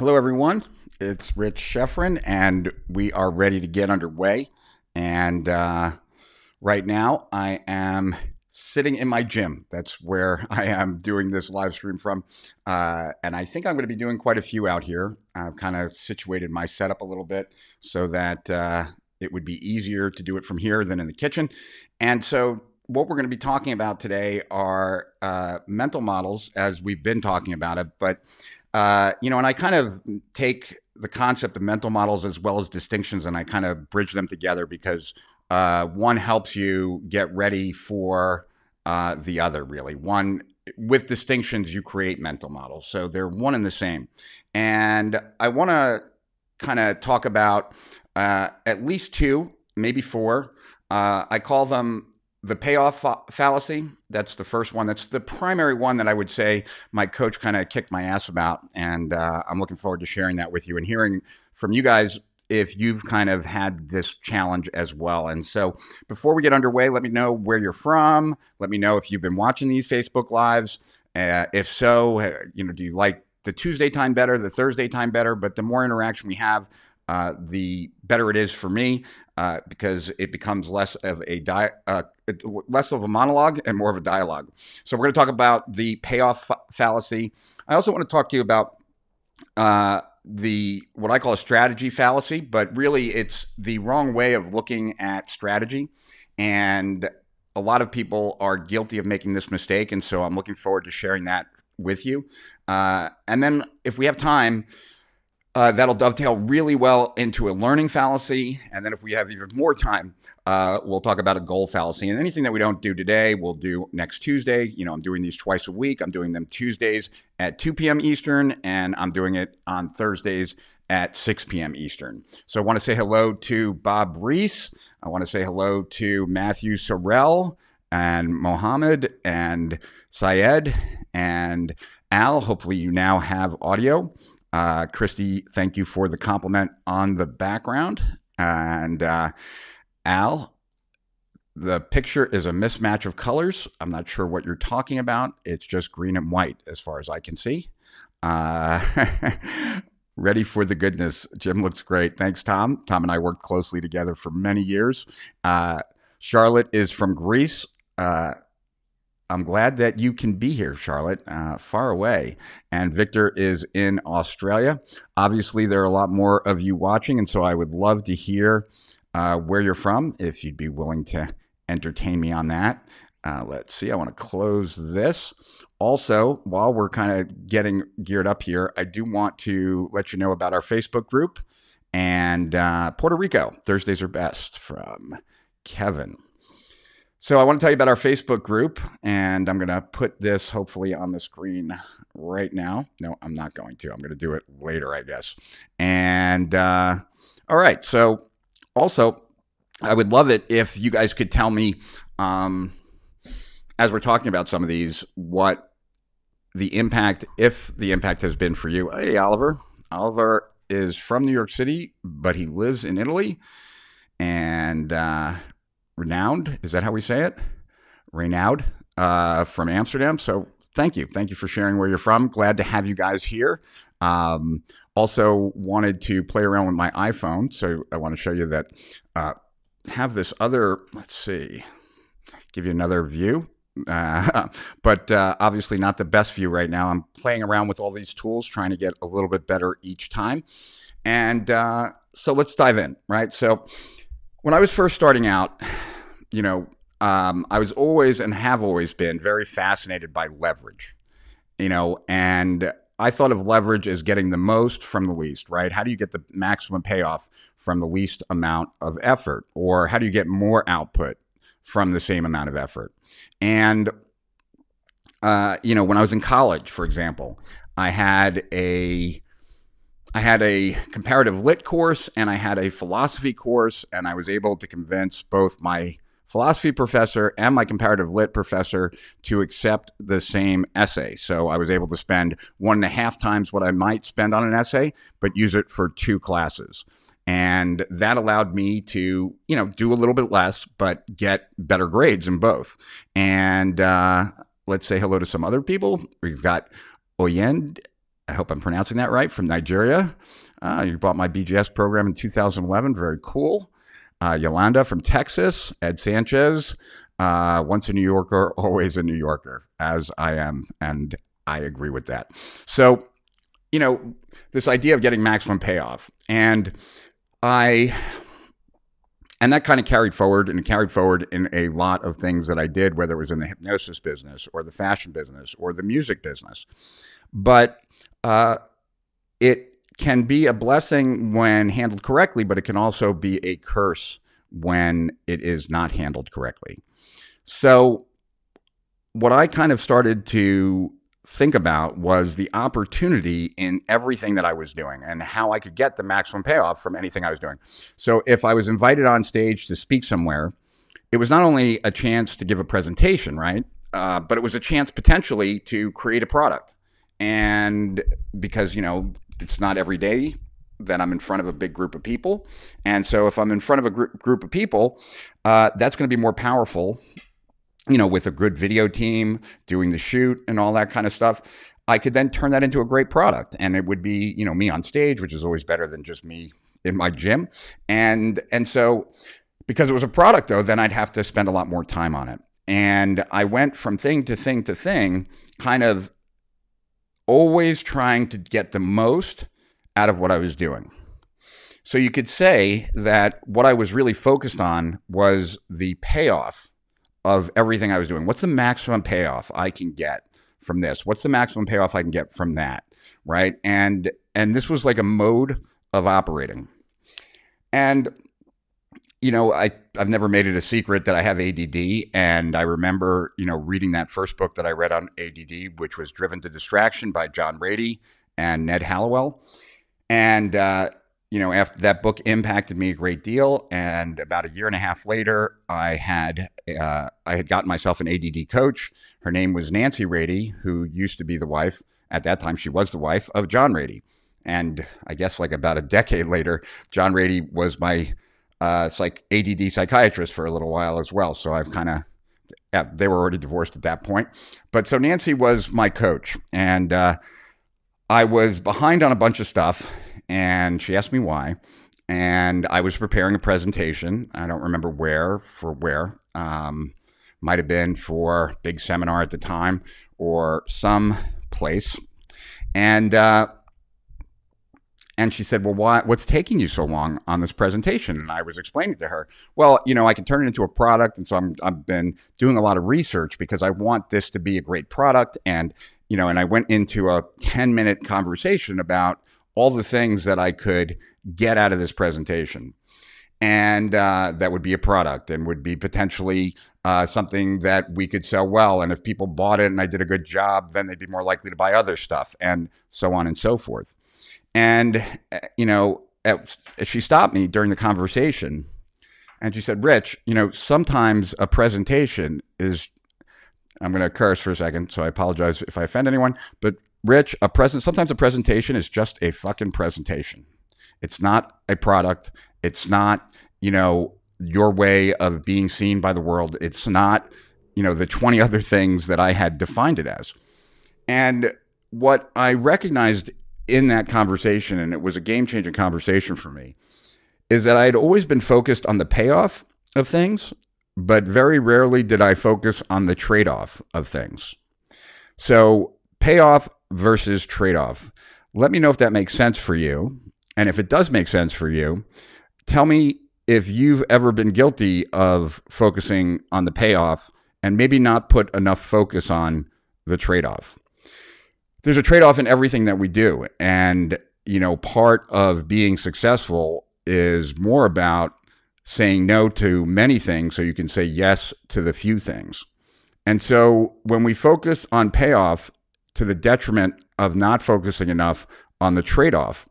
Hello, everyone. It's Rich Schefren, and we are ready to get underway. And uh, right now, I am sitting in my gym. That's where I am doing this live stream from. Uh, and I think I'm going to be doing quite a few out here. I've kind of situated my setup a little bit so that uh, it would be easier to do it from here than in the kitchen. And so, what we're going to be talking about today are uh, mental models, as we've been talking about it, but uh, you know, and I kind of take the concept of mental models as well as distinctions and I kind of bridge them together because uh, one helps you get ready for uh, the other, really. One, with distinctions, you create mental models. So they're one and the same. And I want to kind of talk about uh, at least two, maybe four. Uh, I call them the payoff fa- fallacy. That's the first one. That's the primary one that I would say my coach kind of kicked my ass about. And uh, I'm looking forward to sharing that with you and hearing from you guys if you've kind of had this challenge as well. And so before we get underway, let me know where you're from. Let me know if you've been watching these Facebook Lives. Uh, if so, uh, you know, do you like the Tuesday time better, the Thursday time better? But the more interaction we have, uh, the better it is for me uh, because it becomes less of a di- uh, less of a monologue and more of a dialogue. So we're going to talk about the payoff fa- fallacy. I also want to talk to you about uh, the what I call a strategy fallacy, but really it's the wrong way of looking at strategy, and a lot of people are guilty of making this mistake, and so I'm looking forward to sharing that with you. Uh, and then if we have time uh, that'll dovetail really well into a learning fallacy. And then if we have even more time, uh, we'll talk about a goal fallacy. And anything that we don't do today, we'll do next Tuesday. You know, I'm doing these twice a week. I'm doing them Tuesdays at 2 p.m. Eastern, and I'm doing it on Thursdays at 6 p.m. Eastern. So I want to say hello to Bob Reese. I want to say hello to Matthew Sorrell and Mohammed and Syed and Al. Hopefully, you now have audio. Uh, Christy, thank you for the compliment on the background. And uh, Al, the picture is a mismatch of colors. I'm not sure what you're talking about. It's just green and white as far as I can see. Uh, ready for the goodness. Jim looks great. Thanks, Tom. Tom and I worked closely together for many years. Uh, Charlotte is from Greece. I'm glad that you can be here, Charlotte, uh, far away. And Victor is in Australia. Obviously, there are a lot more of you watching, and so I would love to hear uh, where you're from if you'd be willing to entertain me on that. Uh, let's see, I want to close this. Also, while we're kind of getting geared up here, I do want to let you know about our Facebook group and uh, Puerto Rico. Thursdays are best from Kevin. So I want to tell you about our Facebook group, and I'm going to put this hopefully on the screen right now. No, I'm not going to. I'm going to do it later, I guess. And uh, all right. So also, I would love it if you guys could tell me, um, as we're talking about some of these, what the impact, if the impact has been for you. Hey, Oliver. Oliver is from New York City, but he lives in Italy. And uh, renowned. Is that how we say it? Renowned uh, from Amsterdam. So thank you. Thank you for sharing where you're from. Glad to have you guys here. Um, also wanted to play around with my iPhone. So I want to show you that uh, have this other, let's see, give you another view. Uh, but uh, obviously not the best view right now. I'm playing around with all these tools, trying to get a little bit better each time. And uh, so let's dive in, right? So when I was first starting out, you know, um, I was always and have always been very fascinated by leverage, you know, and I thought of leverage as getting the most from the least, right? How do you get the maximum payoff from the least amount of effort? Or how do you get more output from the same amount of effort? And, uh, you know, when I was in college, for example, I had a I had a comparative lit course and I had a philosophy course, and I was able to convince both my philosophy professor and my comparative lit professor to accept the same essay. So I was able to spend one and a half times what I might spend on an essay, but use it for two classes. And that allowed me to, you know, do a little bit less, but get better grades in both. And uh, let's say hello to some other people. We've got Oyend I hope I'm pronouncing that right, from Nigeria. Uh, you bought my BGS program in 2011. Very cool. Uh, Yolanda from Texas. Ed Sanchez. Uh, once a New Yorker, always a New Yorker, as I am. And I agree with that. So, you know, this idea of getting maximum payoff. And I and that kind of carried forward and carried forward in a lot of things that I did, whether it was in the hypnosis business or the fashion business or the music business. But uh, it can be a blessing when handled correctly, but it can also be a curse when it is not handled correctly. So, what I kind of started to think about was the opportunity in everything that I was doing and how I could get the maximum payoff from anything I was doing. So, if I was invited on stage to speak somewhere, it was not only a chance to give a presentation, right? Uh, but it was a chance potentially to create a product and because you know it's not every day that I'm in front of a big group of people, and so if I'm in front of a gr- group of people, uh, that's going to be more powerful. You know, with a good video team doing the shoot and all that kind of stuff, I could then turn that into a great product, and it would be you know me on stage, which is always better than just me in my gym, and and so because it was a product though, then I'd have to spend a lot more time on it. And I went from thing to thing to thing, kind of always trying to get the most out of what I was doing. So you could say that what I was really focused on was the payoff of everything I was doing. What's the maximum payoff I can get from this? What's the maximum payoff I can get from that? Right? And and this was like a mode of operating. And you know, I I've never made it a secret that I have ADD, and I remember, you know, reading that first book that I read on ADD, which was Driven to Distraction by John Ratey and Ned Hallowell, and uh, you know, after that book impacted me a great deal, and about a year and a half later, I had uh, I had gotten myself an ADD coach. Her name was Nancy Ratey, who used to be the wife at that time. She was the wife of John Ratey, and I guess like about a decade later, John Ratey was my uh, it's like ADD psychiatrist for a little while as well. So I've kind of yeah, they were already divorced at that point. But so Nancy was my coach, and uh, I was behind on a bunch of stuff, and she asked me why. And I was preparing a presentation. I don't remember where for where. Um, might have been for big seminar at the time or some place. And uh, and she said, Well, why, what's taking you so long on this presentation? And I was explaining to her, Well, you know, I can turn it into a product. And so I'm, I've been doing a lot of research because I want this to be a great product. And, you know, and I went into a 10 minute conversation about all the things that I could get out of this presentation. And uh, that would be a product and would be potentially uh, something that we could sell well. And if people bought it and I did a good job, then they'd be more likely to buy other stuff and so on and so forth. And, eh, you know, at, eh, she stopped me during the conversation and she said, Rich, you know, sometimes a presentation is, I'm going to curse for a second, so I apologize if I offend anyone, but Rich, a present, sometimes a presentation is just a fucking presentation. It's not a product. It's not, you know, your way of being seen by the world. It's not, you know, the 20 other things that I had defined it as. And what I recognized in that conversation, and it was a game changing conversation for me, is that I had always been focused on the payoff of things, but very rarely did I focus on the trade off of things. So, payoff versus trade off. Let me know if that makes sense for you. And if it does make sense for you, tell me if you've ever been guilty of focusing on the payoff and maybe not put enough focus on the trade off there's a trade off in everything that we do. And, you know, part of being successful is more about saying no to many things so you can say yes to the few things. And so when we focus on payoff to the detriment of not focusing enough on the trade off,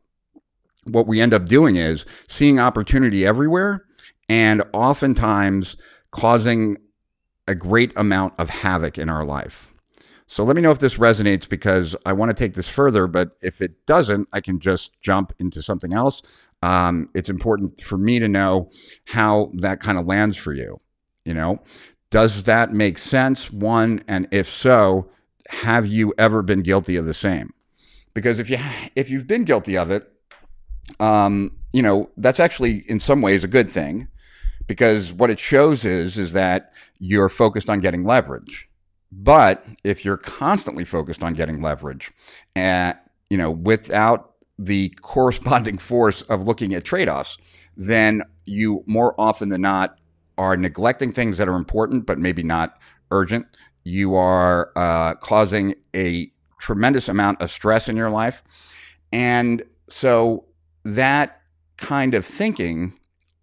what we end up doing is seeing opportunity everywhere and oftentimes causing a great amount of havoc in our life. So let me know if this resonates because I want to take this further, but if it doesn't, I can just jump into something else. Um, it's important for me to know how that kind of lands for you. You know, does that make sense? One, and if so, have you ever been guilty of the same? because if you if you've been guilty of it, um, you know that's actually in some ways a good thing because what it shows is is that you're focused on getting leverage. But if you're constantly focused on getting leverage, and you know without the corresponding force of looking at trade-offs, then you more often than not are neglecting things that are important but maybe not urgent. You are uh, causing a tremendous amount of stress in your life. And so that kind of thinking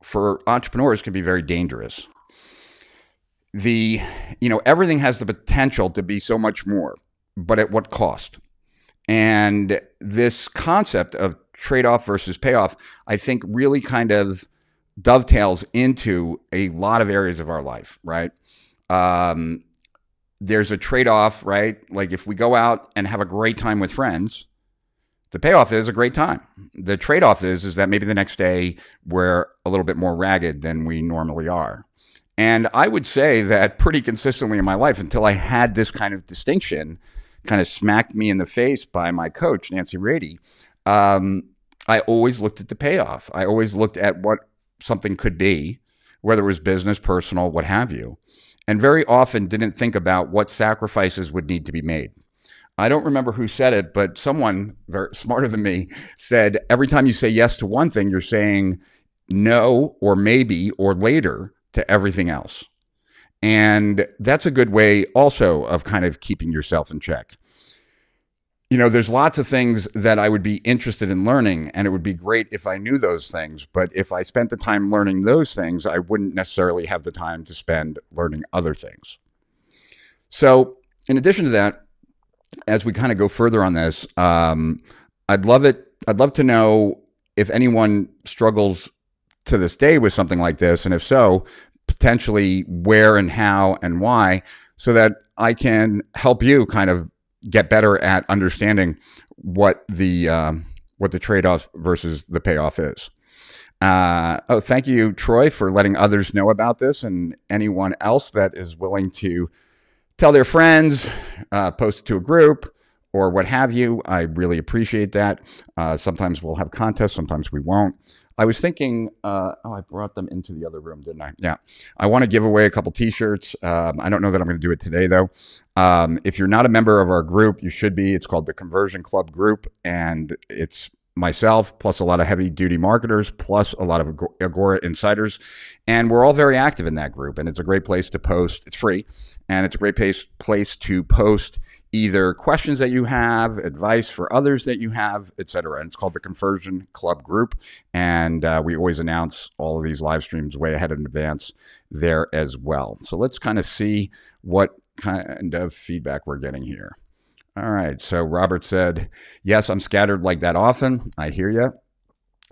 for entrepreneurs can be very dangerous. The, you know, everything has the potential to be so much more, but at what cost? And this concept of trade off versus payoff, I think really kind of dovetails into a lot of areas of our life, right? Um, there's a trade off, right? Like if we go out and have a great time with friends, the payoff is a great time. The trade off is is that maybe the next day we're a little bit more ragged than we normally are. And I would say that pretty consistently in my life until I had this kind of distinction kind of smacked me in the face by my coach, Nancy Ratey. Um, I always looked at the payoff. I always looked at what something could be, whether it was business, personal, what have you and very often didn't think about what sacrifices would need to be made. I don't remember who said it, but someone very smarter than me said every time you say yes to one thing, you're saying no or maybe or later to everything else. And that's a good way also of kind of keeping yourself in check you know, there's lots of things that I would be interested in learning, and it would be great if I knew those things. But if I spent the time learning those things, I wouldn't necessarily have the time to spend learning other things. So, in addition to that, as we kind of go further on this, um, I'd love it. I'd love to know if anyone struggles to this day with something like this, and if so, potentially where and how and why, so that I can help you kind of get better at understanding what the um, what the trade-off versus the payoff is. Uh, oh, thank you, Troy, for letting others know about this, and anyone else that is willing to tell their friends, uh, post it to a group, or what have you. I really appreciate that. Uh, sometimes we'll have contests, sometimes we won't. I was thinking, uh, oh, I brought them into the other room, didn't I? Yeah. I want to give away a couple T-shirts. Um, I don't know that I'm going to do it today, though. Um, if you're not a member of our group, you should be. It's called the Conversion Club Group, and it's myself plus a lot of heavy duty marketers plus a lot of Agora insiders and we're all very active in that group and it's a great place to post it's free and it's a great place place to post either questions that you have, advice for others that you have, etc. And it's called the Conversion Club Group, and uh, we always announce all of these live streams way ahead in advance there as well. So let's kind of see what kind of feedback we're getting here. All right. So Robert said, "Yes, I'm scattered like that often. I hear you."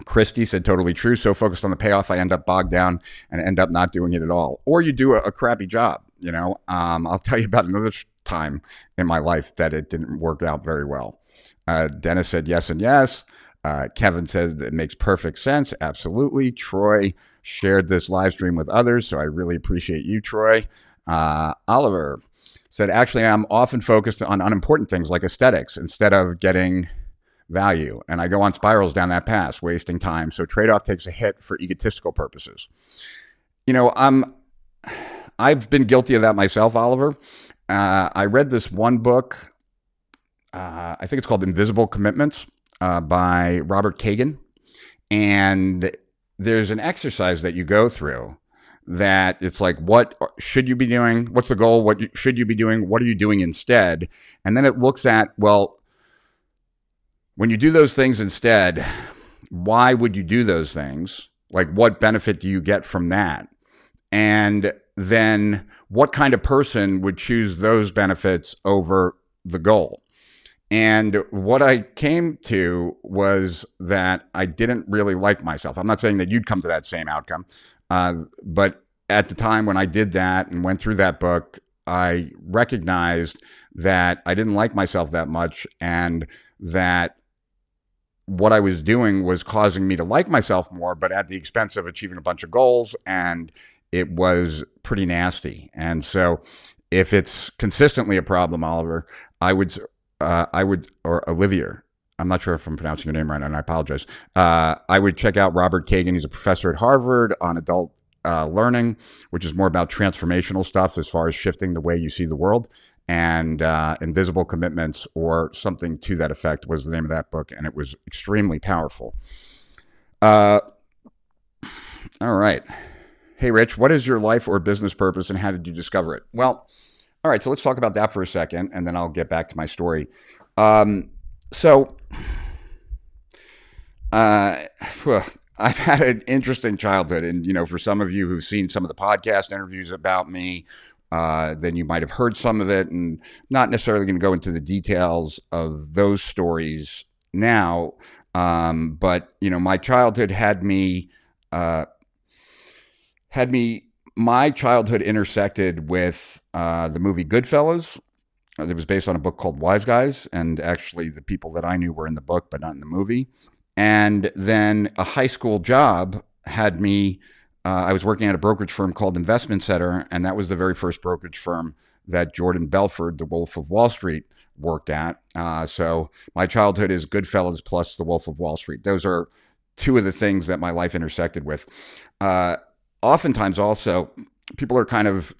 Christy said, totally true. So focused on the payoff, I end up bogged down and end up not doing it at all. Or you do a, a crappy job. You know, um, I'll tell you about another time in my life that it didn't work out very well. Uh, Dennis said yes and yes. Uh, Kevin says it makes perfect sense. Absolutely. Troy shared this live stream with others, so I really appreciate you, Troy. Uh, Oliver said, actually, I'm often focused on unimportant things like aesthetics instead of getting value. And I go on spirals down that path, wasting time. So trade off takes a hit for egotistical purposes. You know, I'm. I've been guilty of that myself, Oliver. Uh, I read this one book. Uh, I think it's called Invisible Commitments uh, by Robert Kegan. And there's an exercise that you go through that it's like, what should you be doing? What's the goal? What should you be doing? What are you doing instead? And then it looks at, well, when you do those things instead, why would you do those things? Like, what benefit do you get from that? And then what kind of person would choose those benefits over the goal? And what I came to was that I didn't really like myself. I'm not saying that you'd come to that same outcome, uh, but at the time when I did that and went through that book, I recognized that I didn't like myself that much and that what I was doing was causing me to like myself more, but at the expense of achieving a bunch of goals and it was pretty nasty. And so, if it's consistently a problem, Oliver, I would, uh, I would, or Olivia, I'm not sure if I'm pronouncing your name right, and I apologize. Uh, I would check out Robert Kegan. He's a professor at Harvard on adult uh, learning, which is more about transformational stuff as far as shifting the way you see the world. And uh, Invisible Commitments, or something to that effect, was the name of that book, and it was extremely powerful. Uh, all right. Hey, Rich, what is your life or business purpose, and how did you discover it? Well, all right, so let's talk about that for a second, and then I'll get back to my story. Um, so, uh, I've had an interesting childhood, and you know, for some of you who've seen some of the podcast interviews about me, uh, then you might have heard some of it, and not necessarily going to go into the details of those stories now. Um, but you know, my childhood had me uh, had me my childhood intersected with uh, the movie Goodfellas. It was based on a book called Wise Guys, and actually the people that I knew were in the book, but not in the movie. And then a high school job had me. Uh, I was working at a brokerage firm called Investment Center, and that was the very first brokerage firm that Jordan Belfort, the Wolf of Wall Street, worked at. Uh, so my childhood is Goodfellas plus the Wolf of Wall Street. Those are two of the things that my life intersected with. Uh, oftentimes, also, people are kind of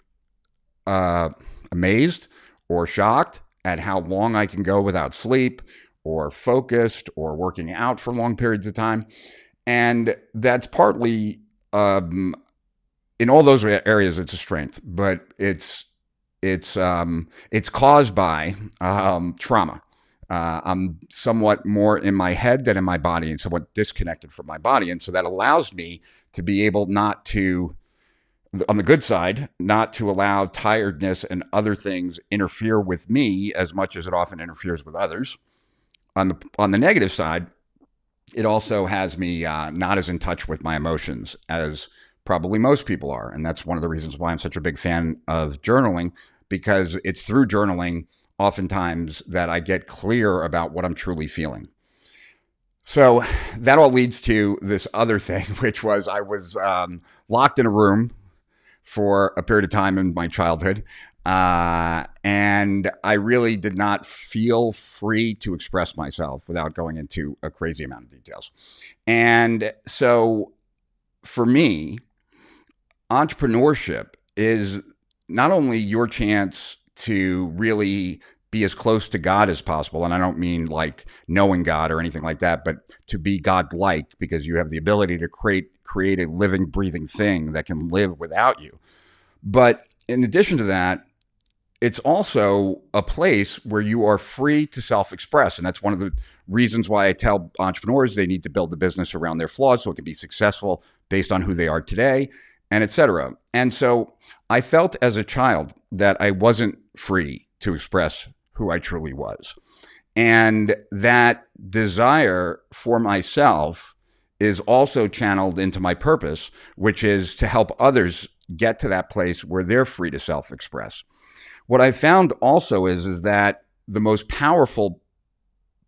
uh, amazed or shocked at how long I can go without sleep or focused or working out for long periods of time. And that's partly um, in all those areas, it's a strength, but it's it's um, it's caused by um, trauma. Uh, I'm somewhat more in my head than in my body, and somewhat disconnected from my body, and so that allows me to be able not to on the good side, not to allow tiredness and other things interfere with me as much as it often interferes with others. On the on the negative side, it also has me uh, not as in touch with my emotions as probably most people are, and that's one of the reasons why I'm such a big fan of journaling because it's through journaling oftentimes that I get clear about what I'm truly feeling. So that all leads to this other thing, which was I was um, locked in a room for a period of time in my childhood. Uh, and I really did not feel free to express myself without going into a crazy amount of details. And so for me, entrepreneurship is not only your chance to really be as close to God as possible. And I don't mean like knowing God or anything like that, but to be God-like because you have the ability to create create a living, breathing thing that can live without you. But in addition to that, it's also a place where you are free to self-express, and that's one of the reasons why I tell entrepreneurs they need to build the business around their flaws so it can be successful based on who they are today, and etc. And so I felt as a child that I wasn't free to express who I truly was. And that desire for myself is also channeled into my purpose, which is to help others get to that place where they're free to self express. What I found also is, is that the most powerful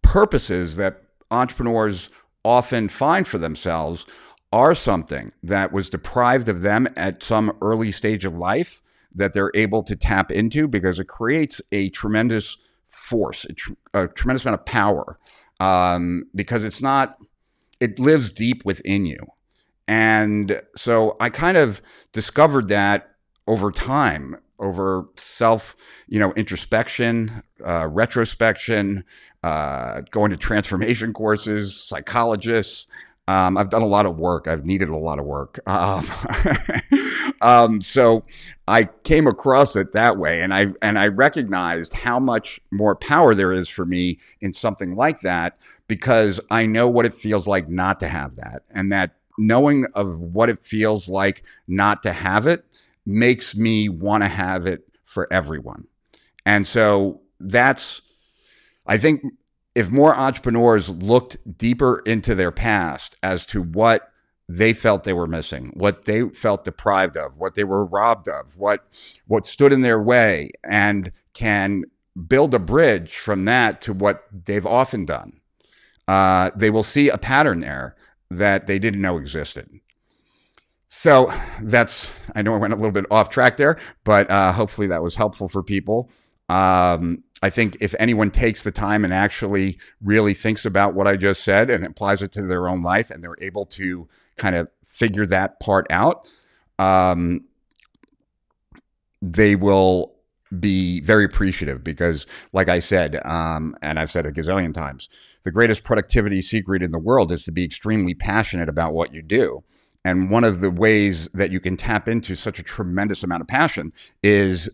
purposes that entrepreneurs often find for themselves are something that was deprived of them at some early stage of life that they're able to tap into because it creates a tremendous force, a, tr- a tremendous amount of power um, because it's not, it lives deep within you. And so I kind of discovered that over time, over self, you know, introspection, uh, retrospection, uh, going to transformation courses, psychologists, um, I've done a lot of work. I've needed a lot of work. Um, um, so I came across it that way, and I and I recognized how much more power there is for me in something like that because I know what it feels like not to have that, and that knowing of what it feels like not to have it makes me want to have it for everyone. And so that's I think if more entrepreneurs looked deeper into their past as to what they felt they were missing, what they felt deprived of, what they were robbed of, what what stood in their way, and can build a bridge from that to what they've often done, uh, they will see a pattern there that they didn't know existed. So that's I know I went a little bit off track there, but uh, hopefully that was helpful for people. Um, I think if anyone takes the time and actually really thinks about what I just said and applies it to their own life and they're able to kind of figure that part out, um, they will be very appreciative because, like I said, um, and I've said a gazillion times, the greatest productivity secret in the world is to be extremely passionate about what you do. And one of the ways that you can tap into such a tremendous amount of passion is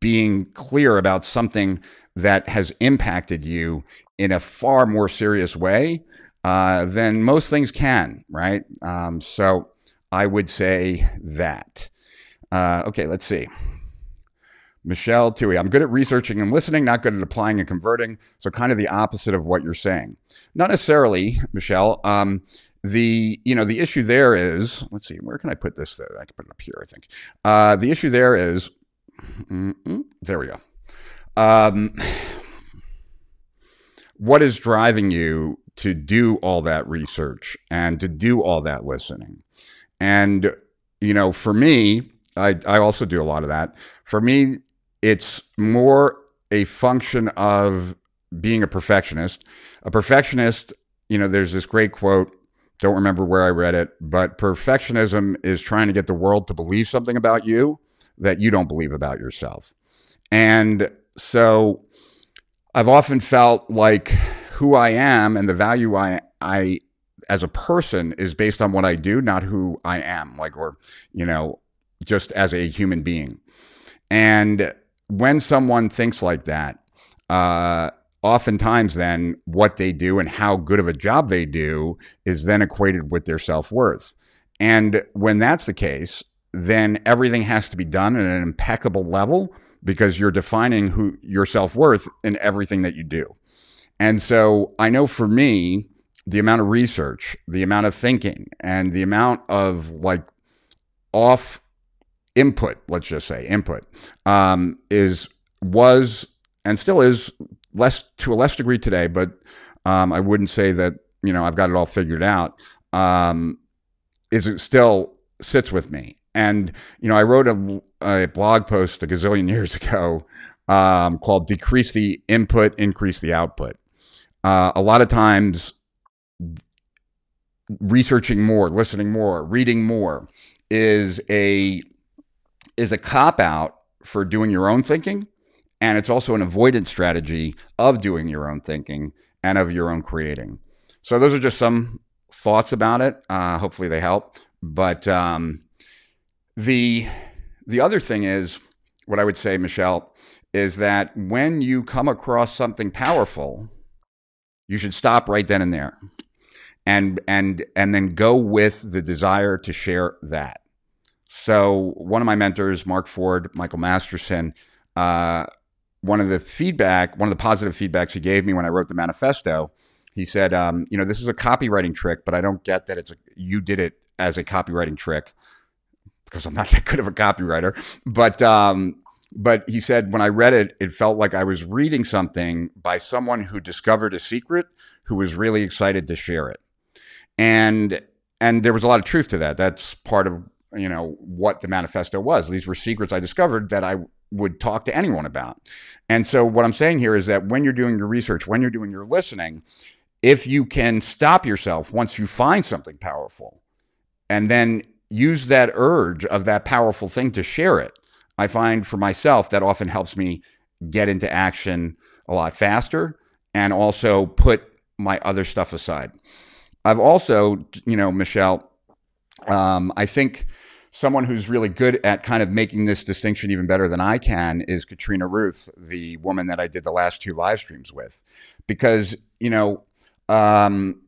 being clear about something that has impacted you in a far more serious way uh, than most things can, right? Um, so I would say that. Uh, okay, let's see. Michelle Tui, I'm good at researching and listening, not good at applying and converting. So kind of the opposite of what you're saying. Not necessarily, Michelle. Um, the you know the issue there is let's see where can I put this there I can put it up here I think uh, the issue there is there we go um, what is driving you to do all that research and to do all that listening and you know for me I, I also do a lot of that for me it's more a function of being a perfectionist. A perfectionist, you know, there's this great quote, don't remember where I read it, but perfectionism is trying to get the world to believe something about you that you don't believe about yourself. And so I've often felt like who I am and the value I I as a person is based on what I do, not who I am, like or you know, just as a human being. And when someone thinks like that, uh, oftentimes then what they do and how good of a job they do is then equated with their self worth. And when that's the case, then everything has to be done at an impeccable level because you're defining who your self worth in everything that you do. And so I know for me, the amount of research, the amount of thinking, and the amount of like off input, let's just say input, um, is was and still is less to a less degree today, but um, I wouldn't say that you know I've got it all figured out. Um, is it still sits with me? And you know, I wrote a, a blog post a gazillion years ago um, called "Decrease the Input, Increase the Output." Uh, a lot of times, researching more, listening more, reading more is a is a cop out for doing your own thinking, and it's also an avoidance strategy of doing your own thinking and of your own creating. So those are just some thoughts about it. Uh, hopefully they help. But um, the the other thing is what I would say, Michelle, is that when you come across something powerful, you should stop right then and there, and and and then go with the desire to share that. So one of my mentors, Mark Ford, Michael Masterson, uh, one of the feedback, one of the positive feedbacks he gave me when I wrote the manifesto, he said, um, you know, this is a copywriting trick, but I don't get that it's a, you did it as a copywriting trick because I'm not that good of a copywriter. But um, but he said when I read it, it felt like I was reading something by someone who discovered a secret who was really excited to share it. And and there was a lot of truth to that. That's part of you know what the manifesto was. These were secrets I discovered that I would talk to anyone about. And so what I'm saying here is that when you're doing your research, when you're doing your listening, if you can stop yourself once you find something powerful and then use that urge of that powerful thing to share it, I find for myself that often helps me get into action a lot faster and also put my other stuff aside. I've also, you know, Michelle, um, I think someone who's really good at kind of making this distinction even better than I can is Katrina Ruth, the woman that I did the last two live streams with, because you know. Um,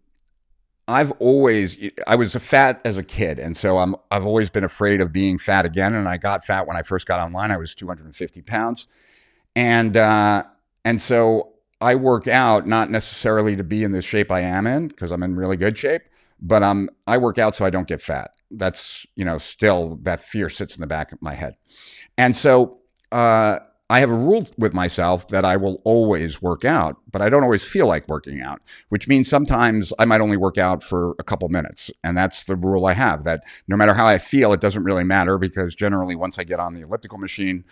I've always I was a fat as a kid, and so I'm I've always been afraid of being fat again. And I got fat when I first got online. I was 250 pounds, and uh, and so I work out not necessarily to be in the shape I am in because I'm in really good shape, but um, I work out so I don't get fat. That's you know still that fear sits in the back of my head, and so uh, I have a rule with myself that I will always work out, but I don't always feel like working out, which means sometimes I might only work out for a couple minutes, and that's the rule I have. That no matter how I feel, it doesn't really matter because generally once I get on the elliptical machine,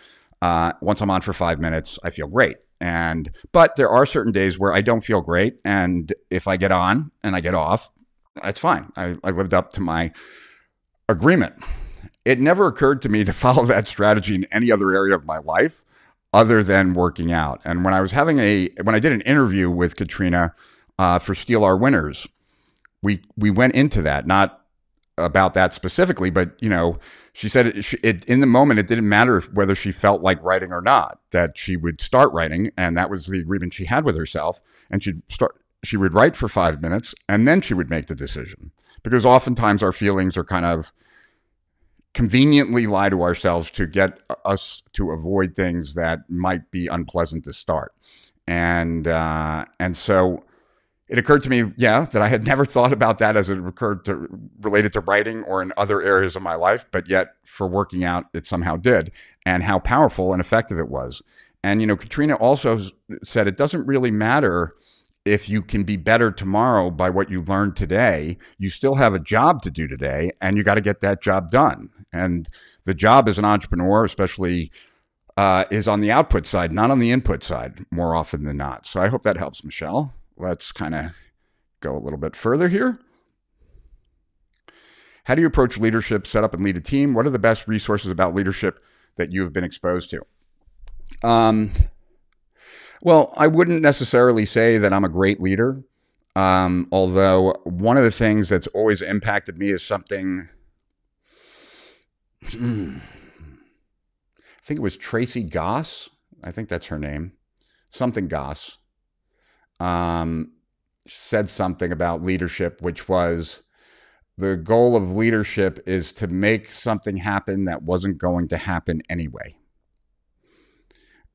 Uh, once I'm on for five minutes, I feel great. And but there are certain days where I don't feel great, and if I get on and I get off, that's fine. I, I lived up to my agreement. It never occurred to me to follow that strategy in any other area of my life other than working out. And when I was having a when I did an interview with Katrina uh, for Steal Our Winners, we we went into that not about that specifically, but you know, she said it, it, in the moment it didn't matter whether she felt like writing or not. That she would start writing, and that was the agreement she had with herself, and she'd start. She would write for five minutes, and then she would make the decision. Because oftentimes our feelings are kind of conveniently lie to ourselves to get us to avoid things that might be unpleasant to start. And uh, and so it occurred to me, yeah, that I had never thought about that as it occurred to related to writing or in other areas of my life, but yet for working out, it somehow did, and how powerful and effective it was. And you know, Katrina also said it doesn't really matter if you can be better tomorrow by what you learned today. You still have a job to do today, and you got to get that job done. And the job as an entrepreneur, especially uh, is on the output side, not on the input side, more often than not. So I hope that helps, Michelle let's kind of go a little bit further here. How do you approach leadership, set up and lead a team? What are the best resources about leadership that you have been exposed to? Um, well, I wouldn't necessarily say that I'm a great leader, um, although one of the things that's always impacted me is something. I think it was Tracy Goss. I think that's her name. Something Goss um, said something about leadership, which was the goal of leadership is to make something happen that wasn't going to happen anyway.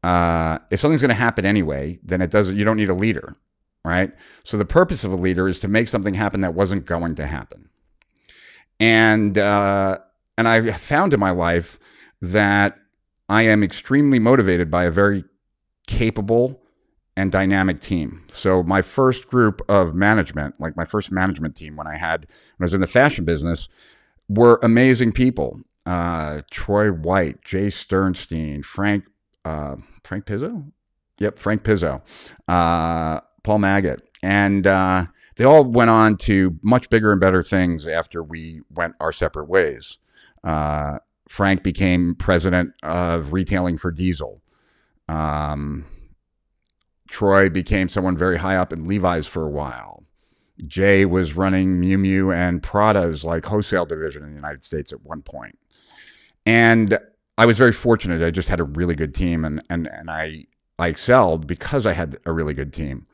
Uh, if something's going to happen anyway, then it doesn't. You don't need a leader, right? So the purpose of a leader is to make something happen that wasn't going to happen. And uh, and I found in my life that I am extremely motivated by a very capable and dynamic team. So my first group of management, like my first management team when I had when I was in the fashion business, were amazing people. Uh, Troy White, Jay Sternstein, Frank uh, Frank Pizzo, yep, Frank Pizzo, uh, Paul Maggot, and uh, they all went on to much bigger and better things after we went our separate ways. Uh, Frank became president of retailing for Diesel. Um, Troy became someone very high up in Levi's for a while. Jay was running Miu Miu and Prada's like wholesale division in the United States at one point. And I was very fortunate. I just had a really good team and, and, and I, I excelled because I had a really good team.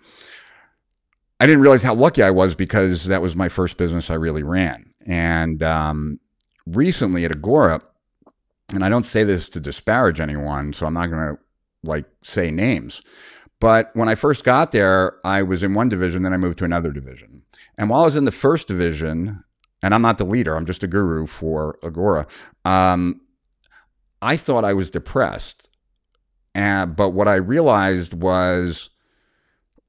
I didn't realize how lucky I was because that was my first business I really ran. And um, recently at Agora, and I don't say this to disparage anyone, so I'm not going to like say names, but when I first got there, I was in one division, then I moved to another division. And while I was in the first division, and I'm not the leader, I'm just a guru for Agora, um, I thought I was depressed. And, but what I realized was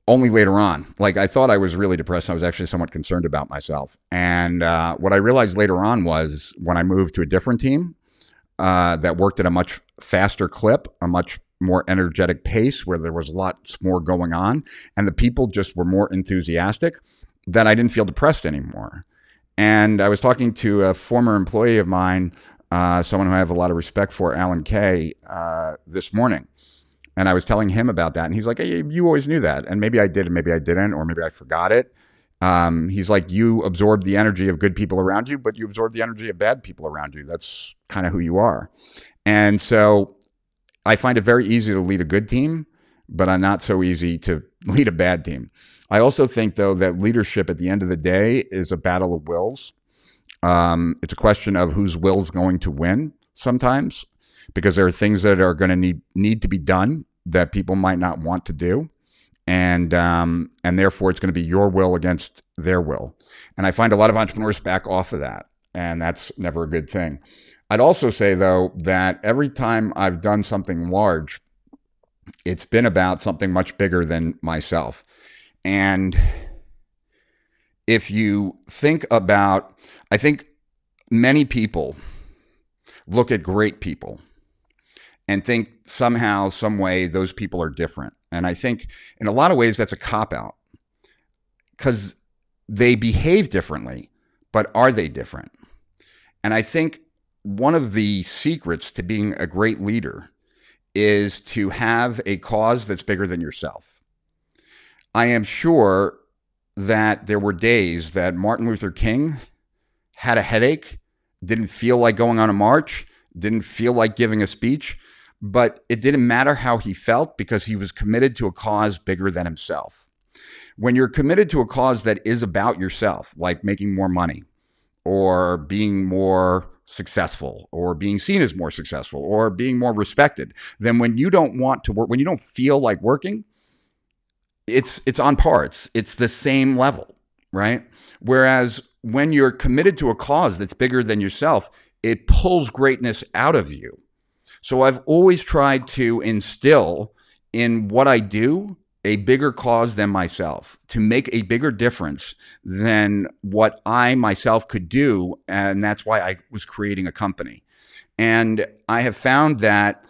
only later on. Like I thought I was really depressed. I was actually somewhat concerned about myself. And uh, what I realized later on was when I moved to a different team uh, that worked at a much faster clip, a much more energetic pace where there was lots more going on and the people just were more enthusiastic that I didn't feel depressed anymore. And I was talking to a former employee of mine, uh, someone who I have a lot of respect for, Alan Kay, uh, this morning. And I was telling him about that. And he's like, hey, you always knew that. And maybe I did, and maybe I didn't, or maybe I forgot it. Um, he's like, you absorb the energy of good people around you, but you absorb the energy of bad people around you. That's kind of who you are. And so I find it very easy to lead a good team, but I'm not so easy to lead a bad team. I also think, though, that leadership at the end of the day is a battle of wills. Um, it's a question of whose will is going to win sometimes, because there are things that are going to need need to be done that people might not want to do, and um, and therefore it's going to be your will against their will. And I find a lot of entrepreneurs back off of that, and that's never a good thing. I'd also say, though, that every time I've done something large, it's been about something much bigger than myself. And if you think about, I think many people look at great people and think somehow, some way, those people are different. And I think in a lot of ways that's a cop out because they behave differently, but are they different? And I think one of the secrets to being a great leader is to have a cause that's bigger than yourself. I am sure that there were days that Martin Luther King had a headache, didn't feel like going on a march, didn't feel like giving a speech, but it didn't matter how he felt because he was committed to a cause bigger than himself. When you're committed to a cause that is about yourself, like making more money or being more successful or being seen as more successful or being more respected, then when you don't want to work, when you don't feel like working, it's it's on par. It's it's the same level, right? Whereas when you're committed to a cause that's bigger than yourself, it pulls greatness out of you. So I've always tried to instill in what I do a bigger cause than myself, to make a bigger difference than what I myself could do. And that's why I was creating a company. And I have found that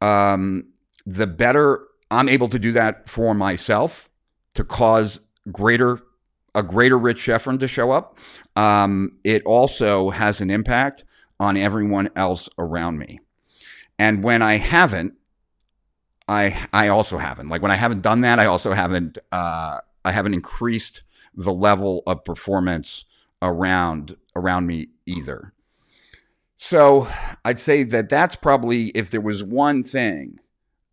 um, the better I'm able to do that for myself to cause greater a greater Rich Schefren to show up, um, it also has an impact on everyone else around me. And when I haven't, I I also haven't. Like when I haven't done that, I also haven't uh, I haven't increased the level of performance around around me either. So I'd say that that's probably if there was one thing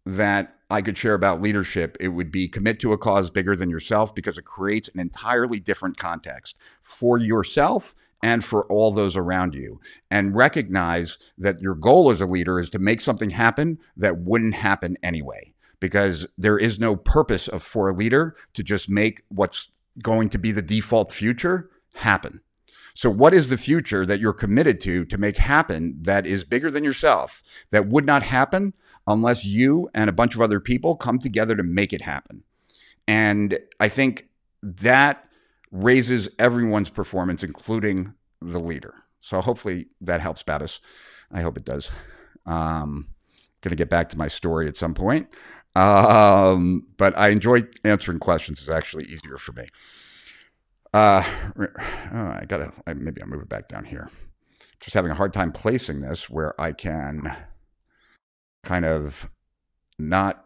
that I could share about leadership, it would be commit to a cause bigger than yourself because it creates an entirely different context for yourself and for all those around you. And recognize that your goal as a leader is to make something happen that wouldn't happen anyway. Because there is no purpose of, for a leader to just make what's going to be the default future happen. So, what is the future that you're committed to to make happen that is bigger than yourself, that would not happen unless you and a bunch of other people come together to make it happen? And I think that raises everyone's performance, including the leader. So hopefully that helps Babis. I hope it does. Um, going to get back to my story at some point. Um, but I enjoy answering questions. It's actually easier for me. Uh, oh, I gotta, maybe I'll move it back down here. Just having a hard time placing this where I can kind of not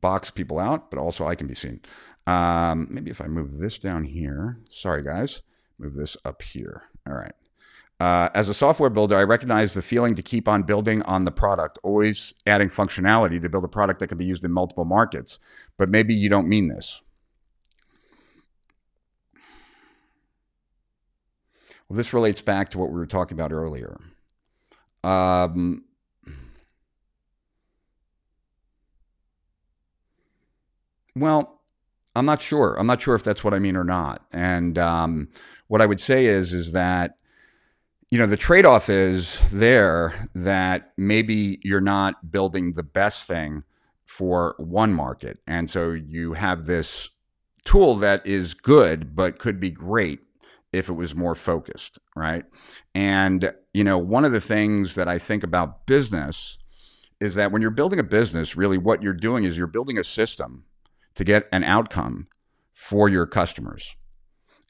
box people out, but also I can be seen. Um, maybe if I move this down here, sorry guys, move this up here. All right. Uh, as a software builder, I recognize the feeling to keep on building on the product, always adding functionality to build a product that can be used in multiple markets. But maybe you don't mean this. Well, this relates back to what we were talking about earlier. Um, well, I'm not sure. I'm not sure if that's what I mean or not. And um, what I would say is is that you know the trade-off is there that maybe you're not building the best thing for one market, and so you have this tool that is good but could be great if it was more focused, right? And you know, one of the things that I think about business is that when you're building a business, really what you're doing is you're building a system to get an outcome for your customers.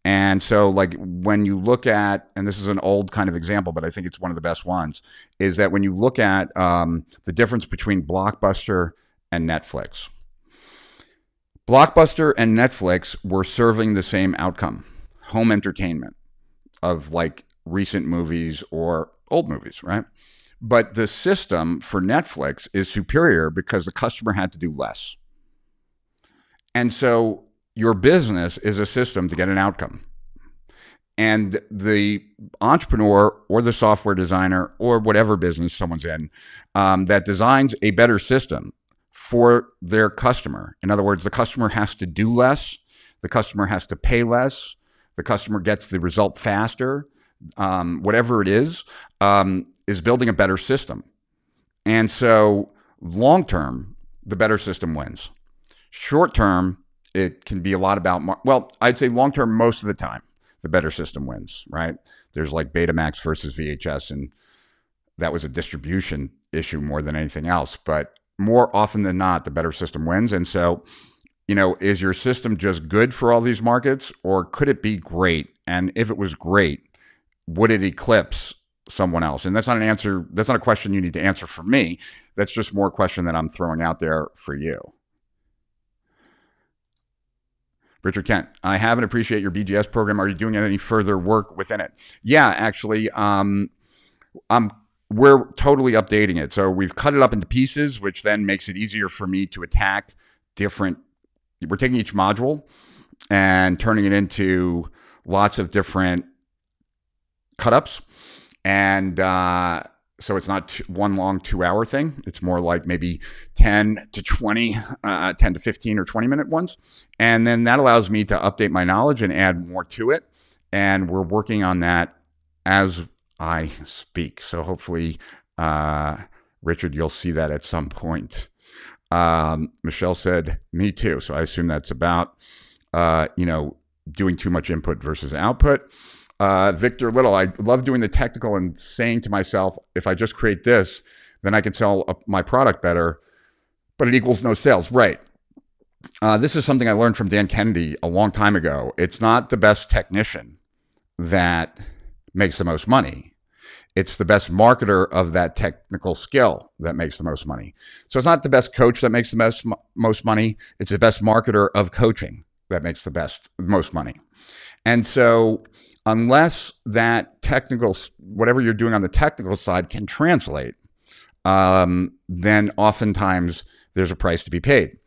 And so, like, when you look at, and this is an old kind of example, but I think it's one of the best ones, is that when you look at um, the difference between Blockbuster and Netflix, Blockbuster and Netflix were serving the same outcome home entertainment of like recent movies or old movies, right? But the system for Netflix is superior because the customer had to do less. And so your business is a system to get an outcome. And the entrepreneur or the software designer or whatever business someone's in um, that designs a better system for their customer. In other words, the customer has to do less, the customer has to pay less, the customer gets the result faster, um, whatever it is, um, is building a better system. And so, long term, the better system wins. Short term, it can be a lot about, mar- well, I'd say long term, most of the time, the better system wins, right? There's like Betamax versus VHS and that was a distribution issue more than anything else. But more often than not, the better system wins. And so, you know, is your system just good for all these markets or could it be great? And if it was great, would it eclipse someone else? And that's not an answer, that's not a question you need to answer for me. That's just more a question that I'm throwing out there for you. Richard Kent, I have and appreciate your BGS program. Are you doing any further work within it? Yeah, actually, um, I'm we're totally updating it. So we've cut it up into pieces, which then makes it easier for me to attack different. We're taking each module and turning it into lots of different cut ups. And uh, so it's not one long two hour thing. It's more like maybe 10 to 20, uh, 10 to 15 or 20 minute ones. And then that allows me to update my knowledge and add more to it. And we're working on that as I speak. So hopefully, uh, Richard, you'll see that at some point. Um, Michelle said, "Me too." So I assume that's about, uh, you know, doing too much input versus output. Uh, Victor Little, I love doing the technical and saying to myself, if I just create this, then I can sell my product better, but it equals no sales. Right. Uh, this is something I learned from Dan Kennedy a long time ago. It's not the best technician that makes the most money. It's the best marketer of that technical skill that makes the most money. So it's not the best coach that makes the most most money. It's the best marketer of coaching that makes the best most money. And so unless that technical whatever you're doing on the technical side can translate, um, then oftentimes there's a price to be paid.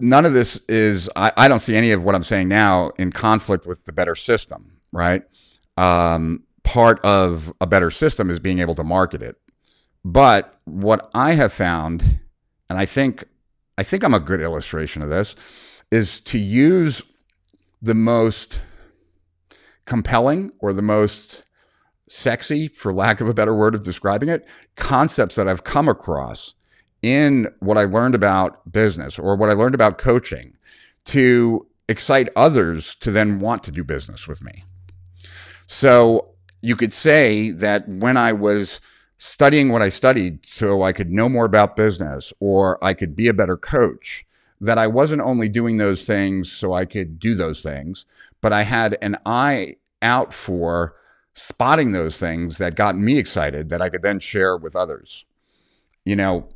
None of this is I, I don't see any of what I'm saying now in conflict with the better system, right? um, part of a better system is being able to market it. But what I have found, and I think I think I'm a good illustration of this, is to use the most compelling or the most sexy, for lack of a better word of describing it, concepts that I've come across in what I learned about business or what I learned about coaching to excite others to then want to do business with me. So you could say that when I was studying what I studied so I could know more about business or I could be a better coach, that I wasn't only doing those things so I could do those things, but I had an eye out for spotting those things that got me excited that I could then share with others. You know,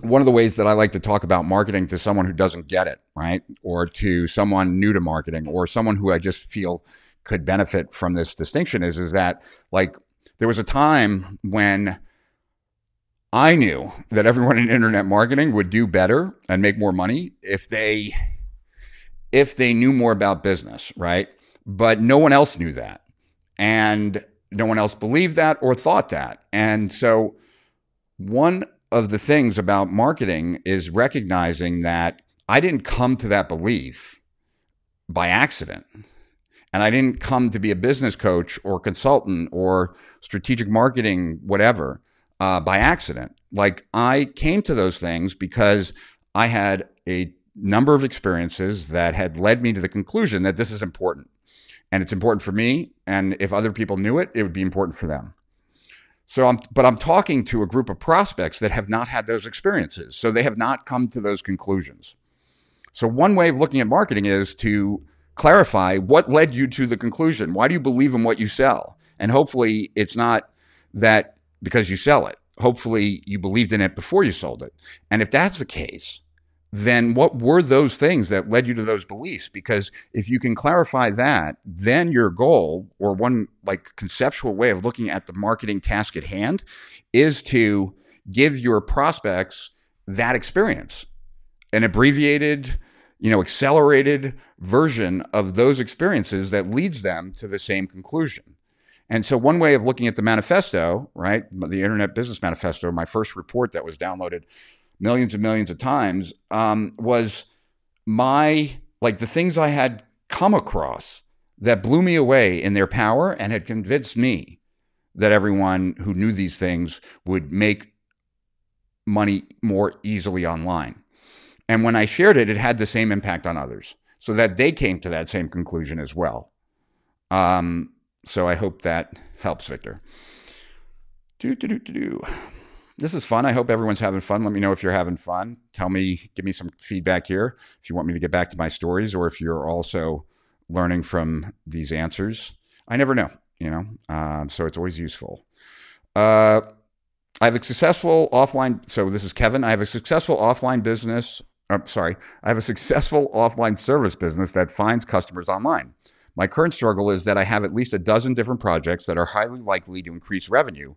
one of the ways that I like to talk about marketing to someone who doesn't get it, right? Or to someone new to marketing or someone who I just feel could benefit from this distinction is is that like there was a time when I knew that everyone in internet marketing would do better and make more money if they if they knew more about business, right? But no one else knew that. And no one else believed that or thought that. And so one of the things about marketing is recognizing that I didn't come to that belief by accident. And I didn't come to be a business coach or consultant or strategic marketing, whatever, uh, by accident. Like I came to those things because I had a number of experiences that had led me to the conclusion that this is important. And it's important for me. And if other people knew it, it would be important for them. So I'm, but I'm talking to a group of prospects that have not had those experiences. So they have not come to those conclusions. So one way of looking at marketing is to clarify what led you to the conclusion. Why do you believe in what you sell? And hopefully it's not that because you sell it. Hopefully you believed in it before you sold it. And if that's the case, then what were those things that led you to those beliefs? Because if you can clarify that, then your goal or one like conceptual way of looking at the marketing task at hand is to give your prospects that experience, an abbreviated you know, accelerated version of those experiences that leads them to the same conclusion. And so, one way of looking at the manifesto, right, the Internet Business Manifesto, my first report that was downloaded millions and millions of times, um, was my, like the things I had come across that blew me away in their power and had convinced me that everyone who knew these things would make money more easily online. And when I shared it, it had the same impact on others so that they came to that same conclusion as well. Um, so I hope that helps, Victor. Do, do, do, do, do. This is fun. I hope everyone's having fun. Let me know if you're having fun. Tell me, give me some feedback here if you want me to get back to my stories or if you're also learning from these answers. I never know, you know, um, so it's always useful. Uh, I have a successful offline. So this is Kevin. I have a successful offline business. I'm uh, sorry. I have a successful offline service business that finds customers online. My current struggle is that I have at least a dozen different projects that are highly likely to increase revenue,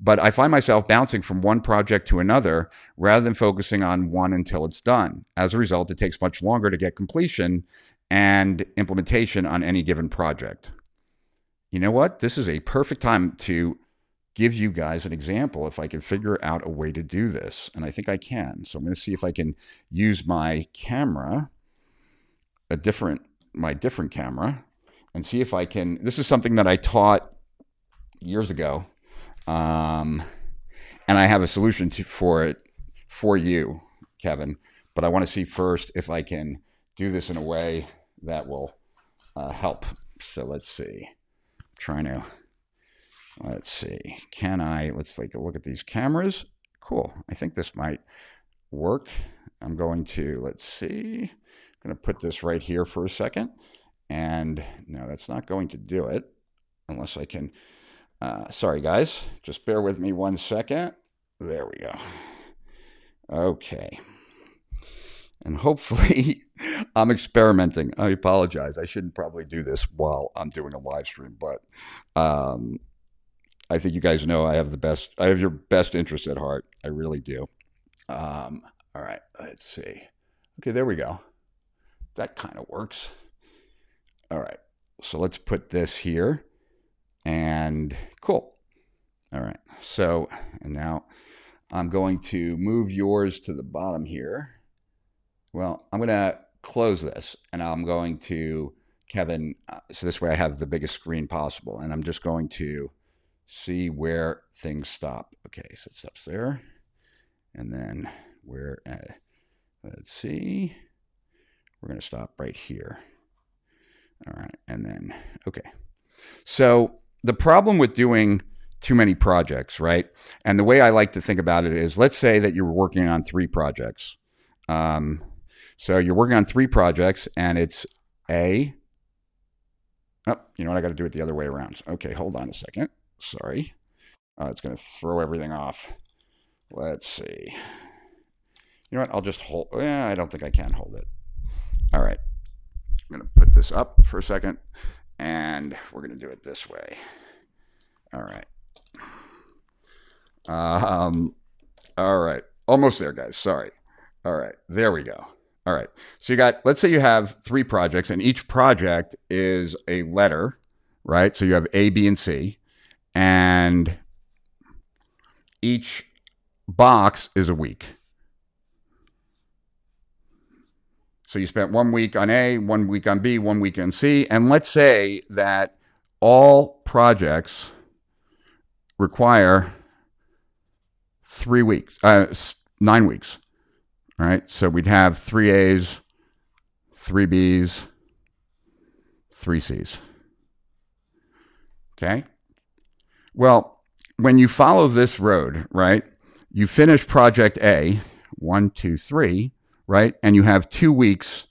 but I find myself bouncing from one project to another rather than focusing on one until it's done. As a result, it takes much longer to get completion and implementation on any given project. You know what? This is a perfect time to give you guys an example if I can figure out a way to do this. And I think I can. So I'm going to see if I can use my camera, a different, my different camera, and see if I can. This is something that I taught years ago. Um, and I have a solution to, for it for you, Kevin. But I want to see first if I can do this in a way that will uh, help. So let's see. I'm trying to Let's see. Can I, let's take a look at these cameras. Cool. I think this might work. I'm going to, let's see. I'm going to put this right here for a second. And no, that's not going to do it unless I can. Uh, sorry, guys. Just bear with me one second. There we go. Okay. And hopefully, I'm experimenting. I apologize. I shouldn't probably do this while I'm doing a live stream, but um, I think you guys know I have the best. I have your best interest at heart. I really do. Um, all right, let's see. Okay, there we go. That kind of works. All right, so let's put this here, and cool. All right, so and now I'm going to move yours to the bottom here. Well, I'm going to close this, and I'm going to Kevin. Uh, so this way I have the biggest screen possible, and I'm just going to see where things stop. Okay, so it stops there. And then where, uh, let's see, we're going to stop right here. All right, and then, okay. So the problem with doing too many projects, right? And the way I like to think about it is let's say that you're working on three projects. Um, so you're working on three projects and it's A. Oh, you know what? I got to do it the other way around. Okay, hold on a second. Sorry. Uh, it's going to throw everything off. Let's see. You know what? I'll just hold. Yeah, I don't think I can hold it. All right. I'm going to put this up for a second, and we're going to do it this way. All right. Um, all right. Almost there, guys. Sorry. All right. There we go. All right. So you got, let's say you have three projects, and each project is a letter, right? So you have A, B, and C and each box is a week. So you spent one week on A, one week on B, one week on C, and let's say that all projects require three weeks, uh, nine weeks. All right, so we'd have three A's, three B's, three C's. Okay. Well, when you follow this road, right, you finish project A, one, two, three, right, and you have two weeks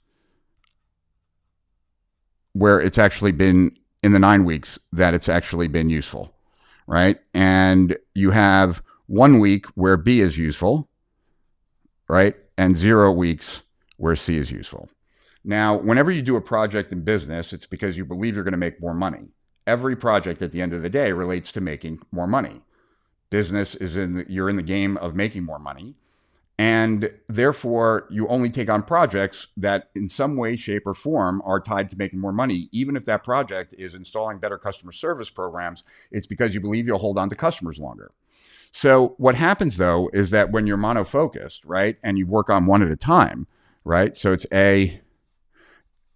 where it's actually been in the nine weeks that it's actually been useful, right? And you have one week where B is useful, right? And zero weeks where C is useful. Now, whenever you do a project in business, it's because you believe you're going to make more money every project at the end of the day relates to making more money. Business is in the, you're in the game of making more money. And therefore, you only take on projects that, in some way, shape, or form, are tied to making more money. Even if that project is installing better customer service programs, it's because you believe you'll hold on to customers longer. So, what happens though is that when you're monofocused, right, and you work on one at a time, right, so it's A,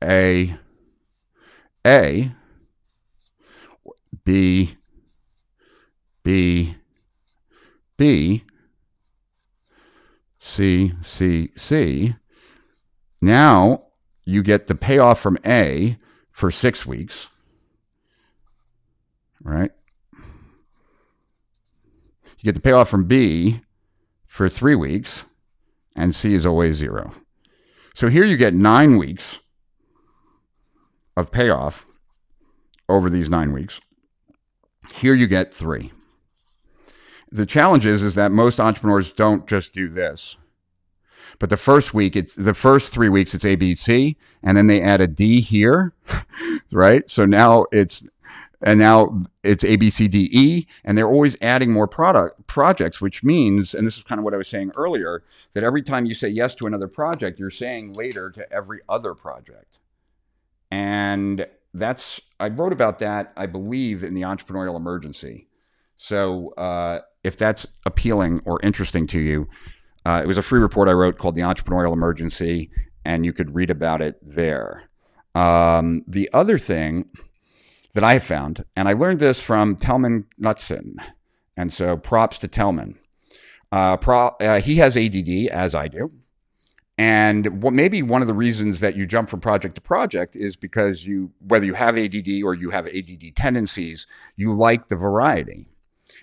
A, A, B, B, B, C, C, C. Now you get the payoff from A for six weeks, right? You get the payoff from B for three weeks, and C is always zero. So here you get nine weeks of payoff over these nine weeks. Here you get three. The challenge is, is that most entrepreneurs don't just do this. But the first week, it's the first three weeks, it's ABC, and then they add a D here, right? So now it's and now it's A B C D E, and they're always adding more product projects, which means, and this is kind of what I was saying earlier, that every time you say yes to another project, you're saying later to every other project, and that's I wrote about that, I believe, in the Entrepreneurial Emergency. So uh, if that's appealing or interesting to you, uh, it was a free report I wrote called The Entrepreneurial Emergency, and you could read about it there. Um, the other thing that I found, and I learned this from Tellman Knudson, and so props to Tellman. Uh, pro, uh, he has ADD, as I do. And what maybe one of the reasons that you jump from project to project is because you, whether you have ADD or you have ADD tendencies, you like the variety.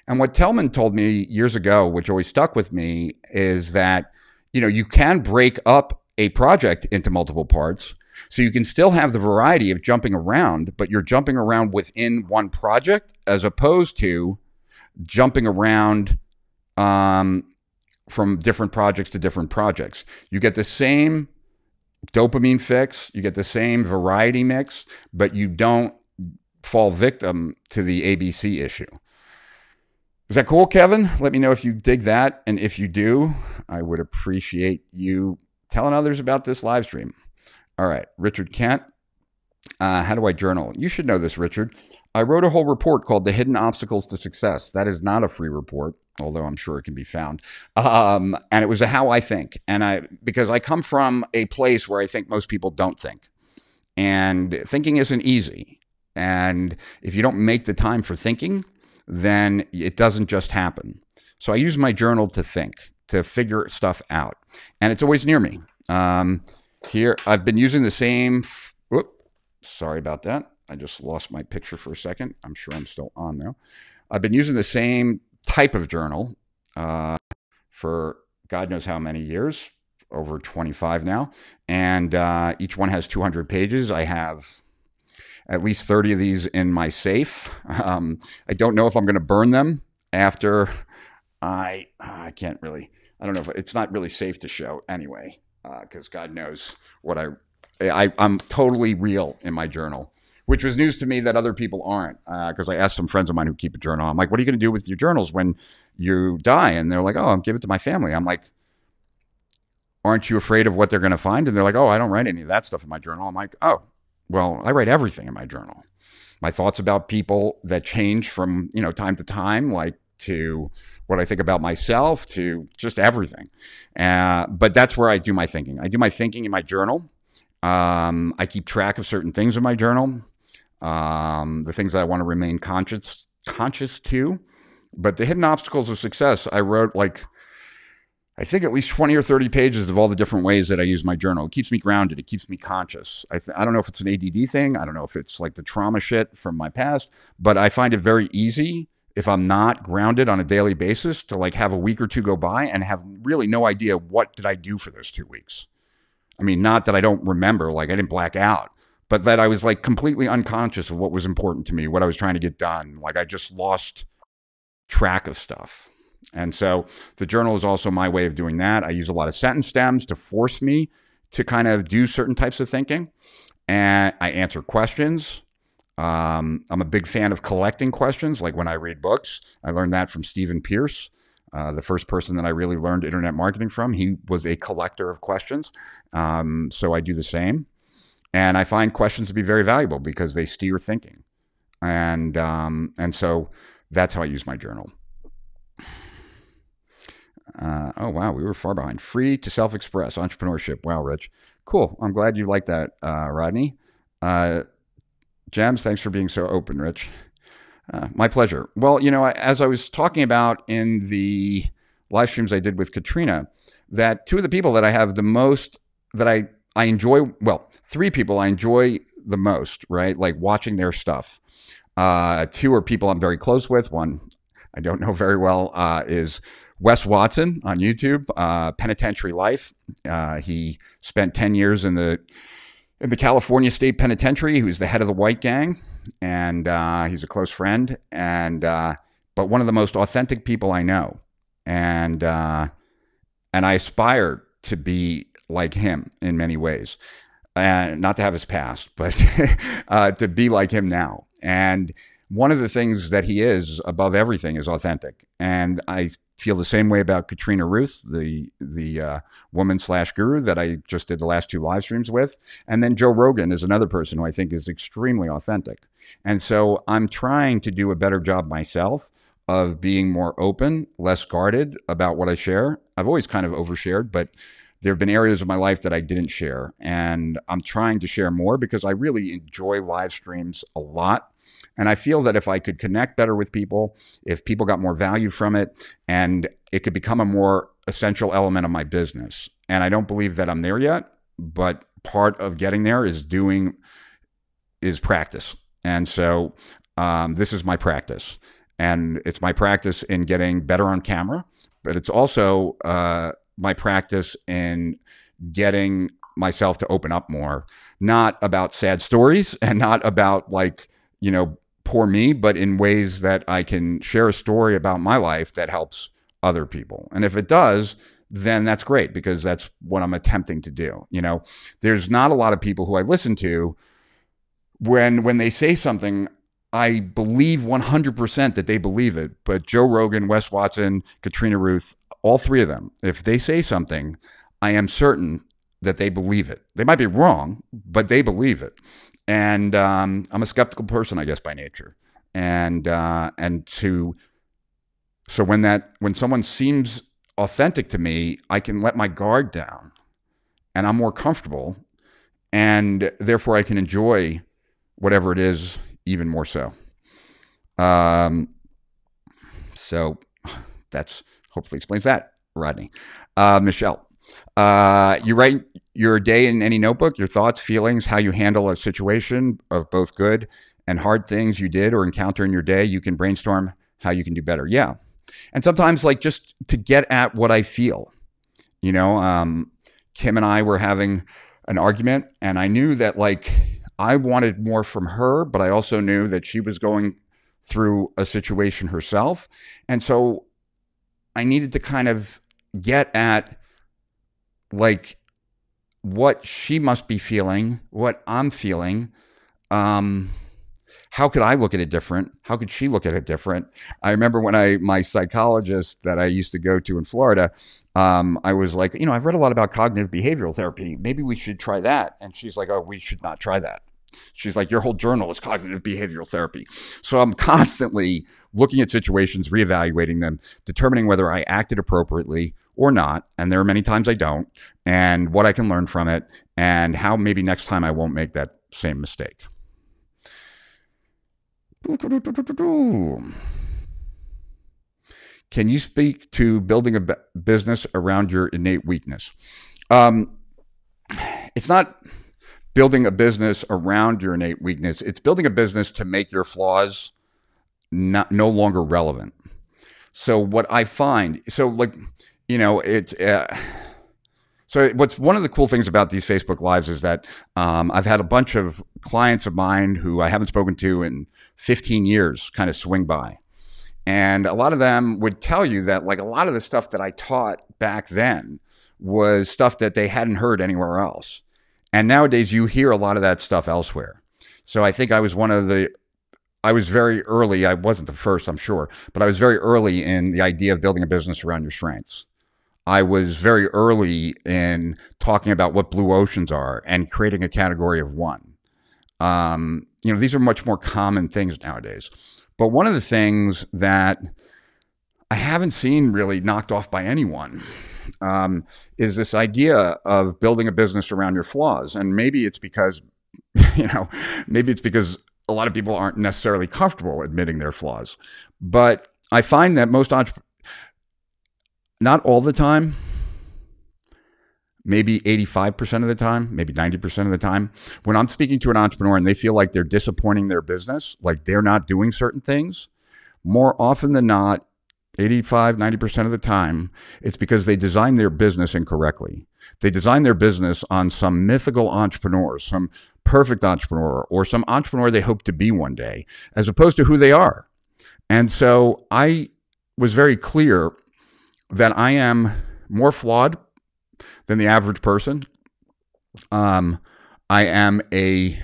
And what Tellman told me years ago, which always stuck with me, is that you know you can break up a project into multiple parts, so you can still have the variety of jumping around, but you're jumping around within one project as opposed to jumping around um, from different projects to different projects. You get the same dopamine fix, you get the same variety mix, but you don't fall victim to the ABC issue. Is that cool, Kevin? Let me know if you dig that. And if you do, I would appreciate you telling others about this live stream. All right, Richard Kent. Uh, how do I journal? You should know this, Richard. I wrote a whole report called The Hidden Obstacles to Success. That is not a free report, although I'm sure it can be found. Um, and it was a how I think. And I, because I come from a place where I think most people don't think. And thinking isn't easy. And if you don't make the time for thinking, then it doesn't just happen. So I use my journal to think, to figure stuff out, and it's always near me. Um, here, I've been using the same. Whoop, sorry about that. I just lost my picture for a second. I'm sure I'm still on though. I've been using the same type of journal uh, for God knows how many years, over 25 now, and uh, each one has 200 pages. I have at least 30 of these in my safe. Um, I don't know if I'm going to burn them after I I can't really I don't know if it's not really safe to show anyway because uh, God knows what I, I I'm totally real in my journal. Which was news to me that other people aren't, because uh, I asked some friends of mine who keep a journal. I'm like, "What are you going to do with your journals when you die?" And they're like, "Oh, I'll give it to my family." I'm like, aren't you afraid of what they're going to find? And they're like, oh, I don't write any of that stuff in my journal. I'm like, oh, well, I write everything in my journal. My thoughts about people that change from, you know, time to time, like to what I think about myself to just everything. Uh, but that's where I do my thinking. I do my thinking in my journal. Um, I keep track of certain things in my journal, um, the things I want to remain conscious conscious to. But the hidden obstacles of success, I wrote like I think at least 20 or 30 pages of all the different ways that I use my journal. It keeps me grounded. It keeps me conscious. I, th- I don't know if it's an ADD thing. I don't know if it's like the trauma shit from my past, but I find it very easy if I'm not grounded on a daily basis to like have a week or two go by and have really no idea what did I do for those two weeks. I mean, not that I don't remember, like I didn't black out, but that I was like completely unconscious of what was important to me, what I was trying to get done. Like I just lost track of stuff. And so the journal is also my way of doing that. I use a lot of sentence stems to force me to kind of do certain types of thinking. And I answer questions. Um, I'm a big fan of collecting questions, like when I read books. I learned that from Stephen Pierce, uh, the first person that I really learned internet marketing from. He was a collector of questions. Um, so I do the same. And I find questions to be very valuable because they steer thinking. And, um, and so that's how I use my journal. Uh, oh wow, we were far behind. Free to self-express entrepreneurship. Wow, Rich. Cool. I'm glad you like that, uh, Rodney. Uh, Gems, thanks for being so open, Rich. Uh, my pleasure. Well, you know, as I was talking about in the live streams I did with Katrina, that two of the people that I have the most that I I enjoy, well, three people I enjoy the most, right? Like watching their stuff. Uh, two are people I'm very close with. One I don't know very well, uh, is Wes Watson on YouTube, uh, Penitentiary Life. Uh, he spent 10 years in the in the California State Penitentiary. He was the head of the White Gang, and uh, he's a close friend, and uh, but one of the most authentic people I know, and uh, and I aspire to be like him in many ways, and not to have his past, but uh, to be like him now, and one of the things that he is above everything is authentic. And I feel the same way about Katrina Ruth, the the uh, woman slash guru that I just did the last two live streams with, and then Joe Rogan is another person who I think is extremely authentic. And so I'm trying to do a better job myself of being more open, less guarded about what I share. I've always kind of overshared, but there have been areas of my life that I didn't share, and I'm trying to share more because I really enjoy live streams a lot. And I feel that if I could connect better with people, if people got more value from it, and it could become a more essential element of my business. And I don't believe that I'm there yet, but part of getting there is doing is practice. And so um, this is my practice, and it's my practice in getting better on camera, but it's also uh, my practice in getting myself to open up more, not about sad stories and not about like you know poor me, but in ways that I can share a story about my life that helps other people. And if it does, then that's great because that's what I'm attempting to do. You know, there's not a lot of people who I listen to when when they say something I believe 100% that they believe it. But Joe Rogan, Wes Watson, Katrina Ruth, all three of them, if they say something, I am certain that they believe it. They might be wrong, but they believe it and um, I'm a skeptical person, I guess, by nature. And uh, and to so when that when someone seems authentic to me, I can let my guard down, and I'm more comfortable, and therefore I can enjoy whatever it is even more so. Um, so that's hopefully explains that, Rodney. Uh, Michelle, uh, you write your day in any notebook, your thoughts, feelings, how you handle a situation of both good and hard things you did or encounter in your day. You can brainstorm how you can do better. Yeah. And sometimes, like, just to get at what I feel. You know, um, Kim and I were having an argument, and I knew that, like, I wanted more from her, but I also knew that she was going through a situation herself. And so I needed to kind of get at, like, what she must be feeling, what I'm feeling. Um, how could I look at it different? How could she look at it different? I remember when I my psychologist that I used to go to in Florida, um, I was like, you know, I've read a lot about cognitive behavioral therapy. Maybe we should try that. And she's like, oh, we should not try that. She's like, your whole journal is cognitive behavioral therapy. So I'm constantly looking at situations, reevaluating them, determining whether I acted appropriately or not. And there are many times I don't, and what I can learn from it, and how maybe next time I won't make that same mistake. Can you speak to building a business around your innate weakness? Um, it's not building a business around your innate weakness. It's building a business to make your flaws not no longer relevant. So what I find, so like you know, it's. Uh, so what's one of the cool things about these Facebook lives is that um, I've had a bunch of clients of mine who I haven't spoken to in 15 years kind of swing by. And a lot of them would tell you that like a lot of the stuff that I taught back then was stuff that they hadn't heard anywhere else. And nowadays you hear a lot of that stuff elsewhere. So I think I was one of the I was very early, I wasn't the first, I'm sure, but I was very early in the idea of building a business around your strengths. I was very early in talking about what blue oceans are and creating a category of one. Um, you know, these are much more common things nowadays. But one of the things that I haven't seen really knocked off by anyone um, is this idea of building a business around your flaws. And maybe it's because, you know, maybe it's because a lot of people aren't necessarily comfortable admitting their flaws. But I find that most entrepreneurs, not all the time, maybe 85% of the time, maybe 90% of the time, when I'm speaking to an entrepreneur and they feel like they're disappointing their business, like they're not doing certain things, more often than not, 85, 90% of the time, it's because they design their business incorrectly. They design their business on some mythical entrepreneur, some perfect entrepreneur, or some entrepreneur they hope to be one day, as opposed to who they are. And so I was very clear that I am more flawed than the average person. Um, I am a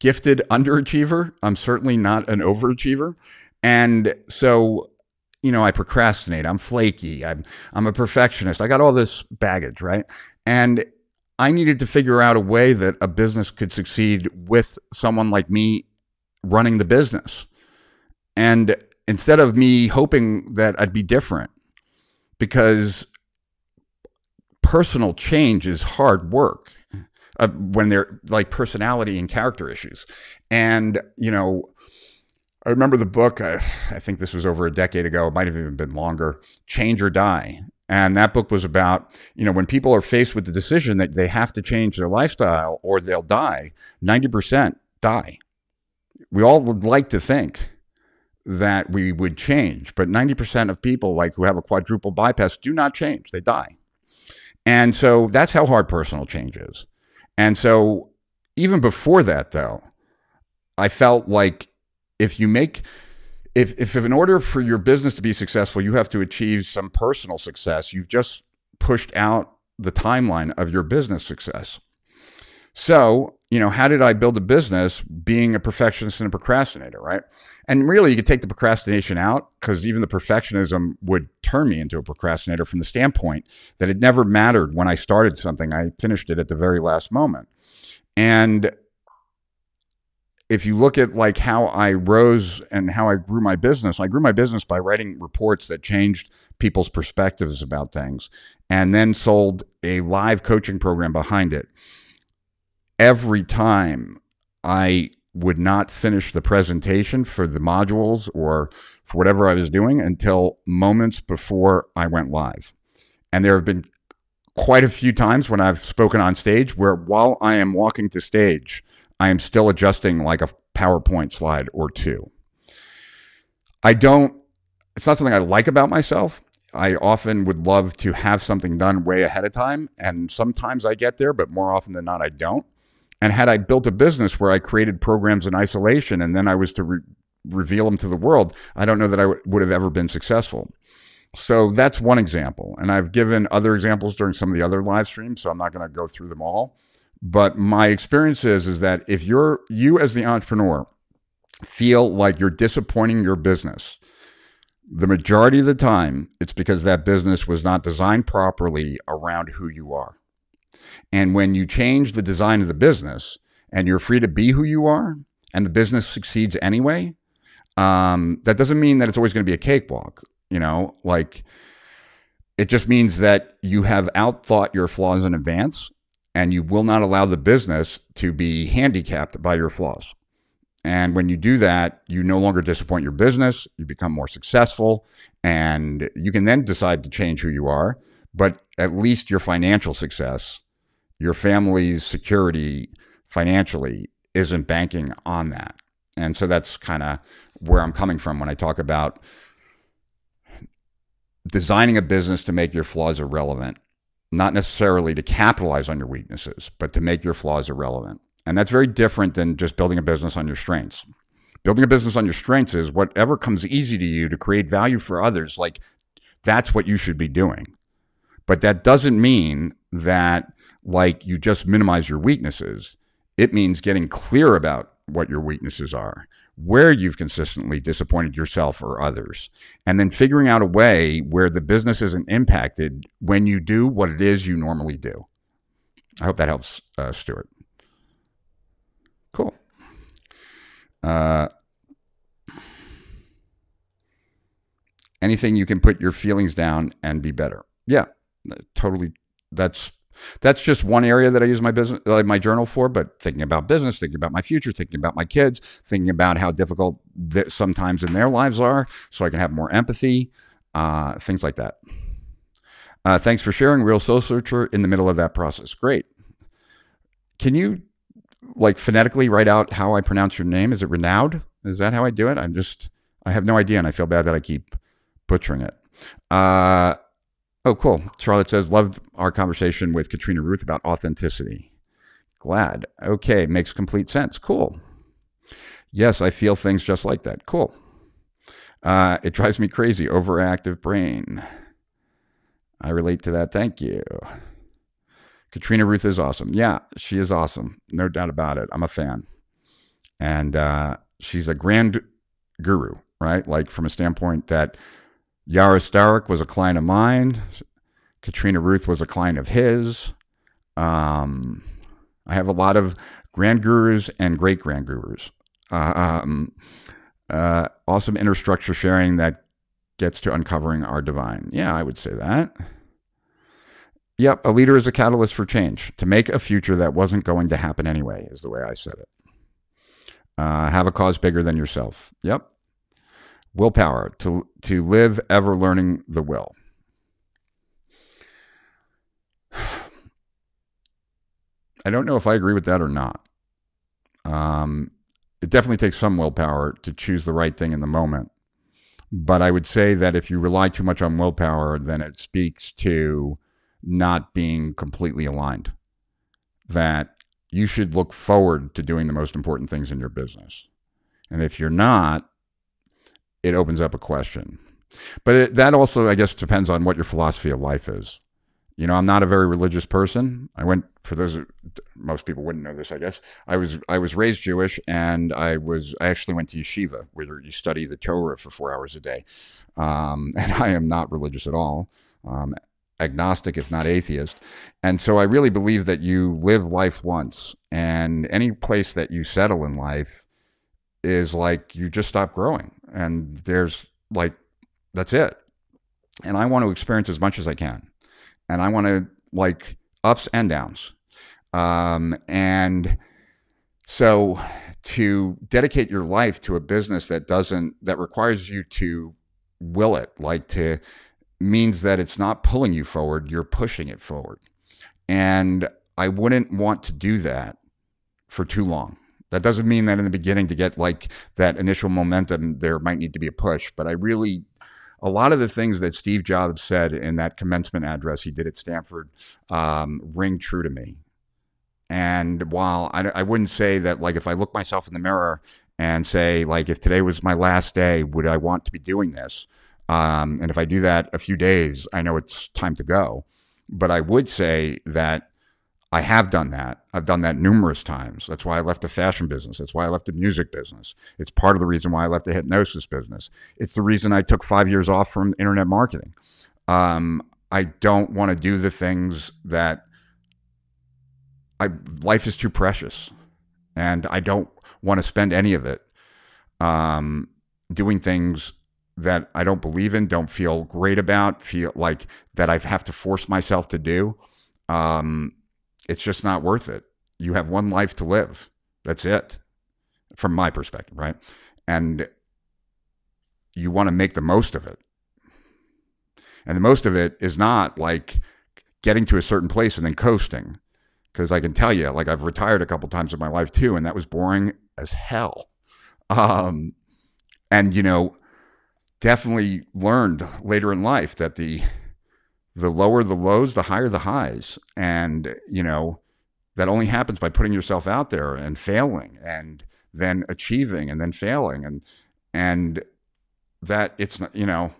gifted underachiever. I'm certainly not an overachiever. And so, you know, I procrastinate. I'm flaky. I'm I'm a perfectionist. I got all this baggage, right? And I needed to figure out a way that a business could succeed with someone like me running the business. And instead of me hoping that I'd be different, because personal change is hard work uh, when they're like personality and character issues. And, you know, I remember the book, I, I think this was over a decade ago, it might have even been longer, Change or Die. And that book was about, you know, when people are faced with the decision that they have to change their lifestyle or they'll die, 90% die. We all would like to think that we would change, but 90% of people like who have a quadruple bypass do not change. They die. And so that's how hard personal change is. And so even before that though, I felt like if you make if if in order for your business to be successful, you have to achieve some personal success, you've just pushed out the timeline of your business success. So, you know, how did I build a business being a perfectionist and a procrastinator, right? And really, you could take the procrastination out because even the perfectionism would turn me into a procrastinator from the standpoint that it never mattered when I started something. I finished it at the very last moment. And if you look at like how I rose and how I grew my business, I grew my business by writing reports that changed people's perspectives about things and then sold a live coaching program behind it. Every time I would not finish the presentation for the modules or for whatever I was doing until moments before I went live. And there have been quite a few times when I've spoken on stage where while I am walking to stage, I am still adjusting like a PowerPoint slide or two. I don't, it's not something I like about myself. I often would love to have something done way ahead of time. And sometimes I get there, but more often than not, I don't. And had I built a business where I created programs in isolation and then I was to re- reveal them to the world, I don't know that I w- would have ever been successful. So that's one example. And I've given other examples during some of the other live streams, so I'm not going to go through them all. But my experience is is that if you're you as the entrepreneur feel like you're disappointing your business, the majority of the time it's because that business was not designed properly around who you are. And when you change the design of the business and you're free to be who you are and the business succeeds anyway, um, that doesn't mean that it's always going to be a cakewalk. You know, like it just means that you have outthought your flaws in advance and you will not allow the business to be handicapped by your flaws. And when you do that, you no longer disappoint your business, you become more successful, and you can then decide to change who you are. But at least your financial success, your family's security financially isn't banking on that. And so that's kind of where I'm coming from when I talk about designing a business to make your flaws irrelevant not necessarily to capitalize on your weaknesses, but to make your flaws irrelevant. And that's very different than just building a business on your strengths. Building a business on your strengths is whatever comes easy to you to create value for others, like that's what you should be doing. But that doesn't mean that like you just minimize your weaknesses. It means getting clear about what your weaknesses are where you've consistently disappointed yourself or others, and then figuring out a way where the business isn't impacted when you do what it is you normally do. I hope that helps, uh, Stuart. Cool. Uh, anything you can put your feelings down and be better. Yeah, totally. That's that's just one area that I use my business, uh, my journal for. But thinking about business, thinking about my future, thinking about my kids, thinking about how difficult that sometimes in their lives are, so I can have more empathy, uh, things like that. Uh, thanks for sharing, Real Soul Searcher, in the middle of that process. Great. Can you like phonetically write out how I pronounce your name? Is it Renaud? Is that how I do it? I'm just, I have no idea, and I feel bad that I keep butchering it. Uh, oh, cool. Charlotte says, loved our conversation with Katrina Ruth about authenticity. Glad. Okay, makes complete sense. Cool. Yes, I feel things just like that. Cool. Uh, it drives me crazy. Overactive brain. I relate to that. Thank you. Katrina Ruth is awesome. Yeah, she is awesome. No doubt about it. I'm a fan. And uh, she's a grand guru, right? Like from a standpoint that Yara Stark was a client of mine. Katrina Ruth was a client of his. Um, I have a lot of grand gurus and great grand gurus. Uh, um, uh, awesome interstructure sharing that gets to uncovering our divine. Yeah, I would say that. Yep, a leader is a catalyst for change to make a future that wasn't going to happen anyway, is the way I said it. Uh, have a cause bigger than yourself. Yep. Willpower to to live ever learning the will. I don't know if I agree with that or not. Um, it definitely takes some willpower to choose the right thing in the moment. But I would say that if you rely too much on willpower, then it speaks to not being completely aligned. That you should look forward to doing the most important things in your business. And if you're not, it opens up a question. But it, that also, I guess, depends on what your philosophy of life is. You know, I'm not a very religious person. I went for those most people wouldn't know this, I guess. I was I was raised Jewish, and I was I actually went to yeshiva, where you study the Torah for four hours a day. Um, and I am not religious at all. Um, agnostic, if not atheist. And so I really believe that you live life once, and any place that you settle in life is like you just stop growing, and there's like that's it. And I want to experience as much as I can, and I want to like ups and downs, um, and so to dedicate your life to a business that doesn't that requires you to will it like to means that it's not pulling you forward, you're pushing it forward. And I wouldn't want to do that for too long. That doesn't mean that in the beginning to get like that initial momentum, there might need to be a push. But I really, a lot of the things that Steve Jobs said in that commencement address he did at Stanford um, ring true to me. And while I, I wouldn't say that, like, if I look myself in the mirror and say, like, if today was my last day, would I want to be doing this? Um, and if I do that a few days, I know it's time to go. But I would say that I have done that. I've done that numerous times. That's why I left the fashion business. That's why I left the music business. It's part of the reason why I left the hypnosis business. It's the reason I took five years off from internet marketing. Um, I don't want to do the things that I life is too precious, and I don't want to spend any of it um, doing things that I don't believe in, don't feel great about, feel like that I have to force myself to do, um, it's just not worth it. You have one life to live. That's it, from my perspective, right? And you want to make the most of it. And the most of it is not like getting to a certain place and then coasting. Because I can tell you, like I've retired a couple times in my life too, and that was boring as hell. Um, and you know, definitely learned later in life that the the lower the lows, the higher the highs, and you know that only happens by putting yourself out there and failing, and then achieving, and then failing, and and that it's you know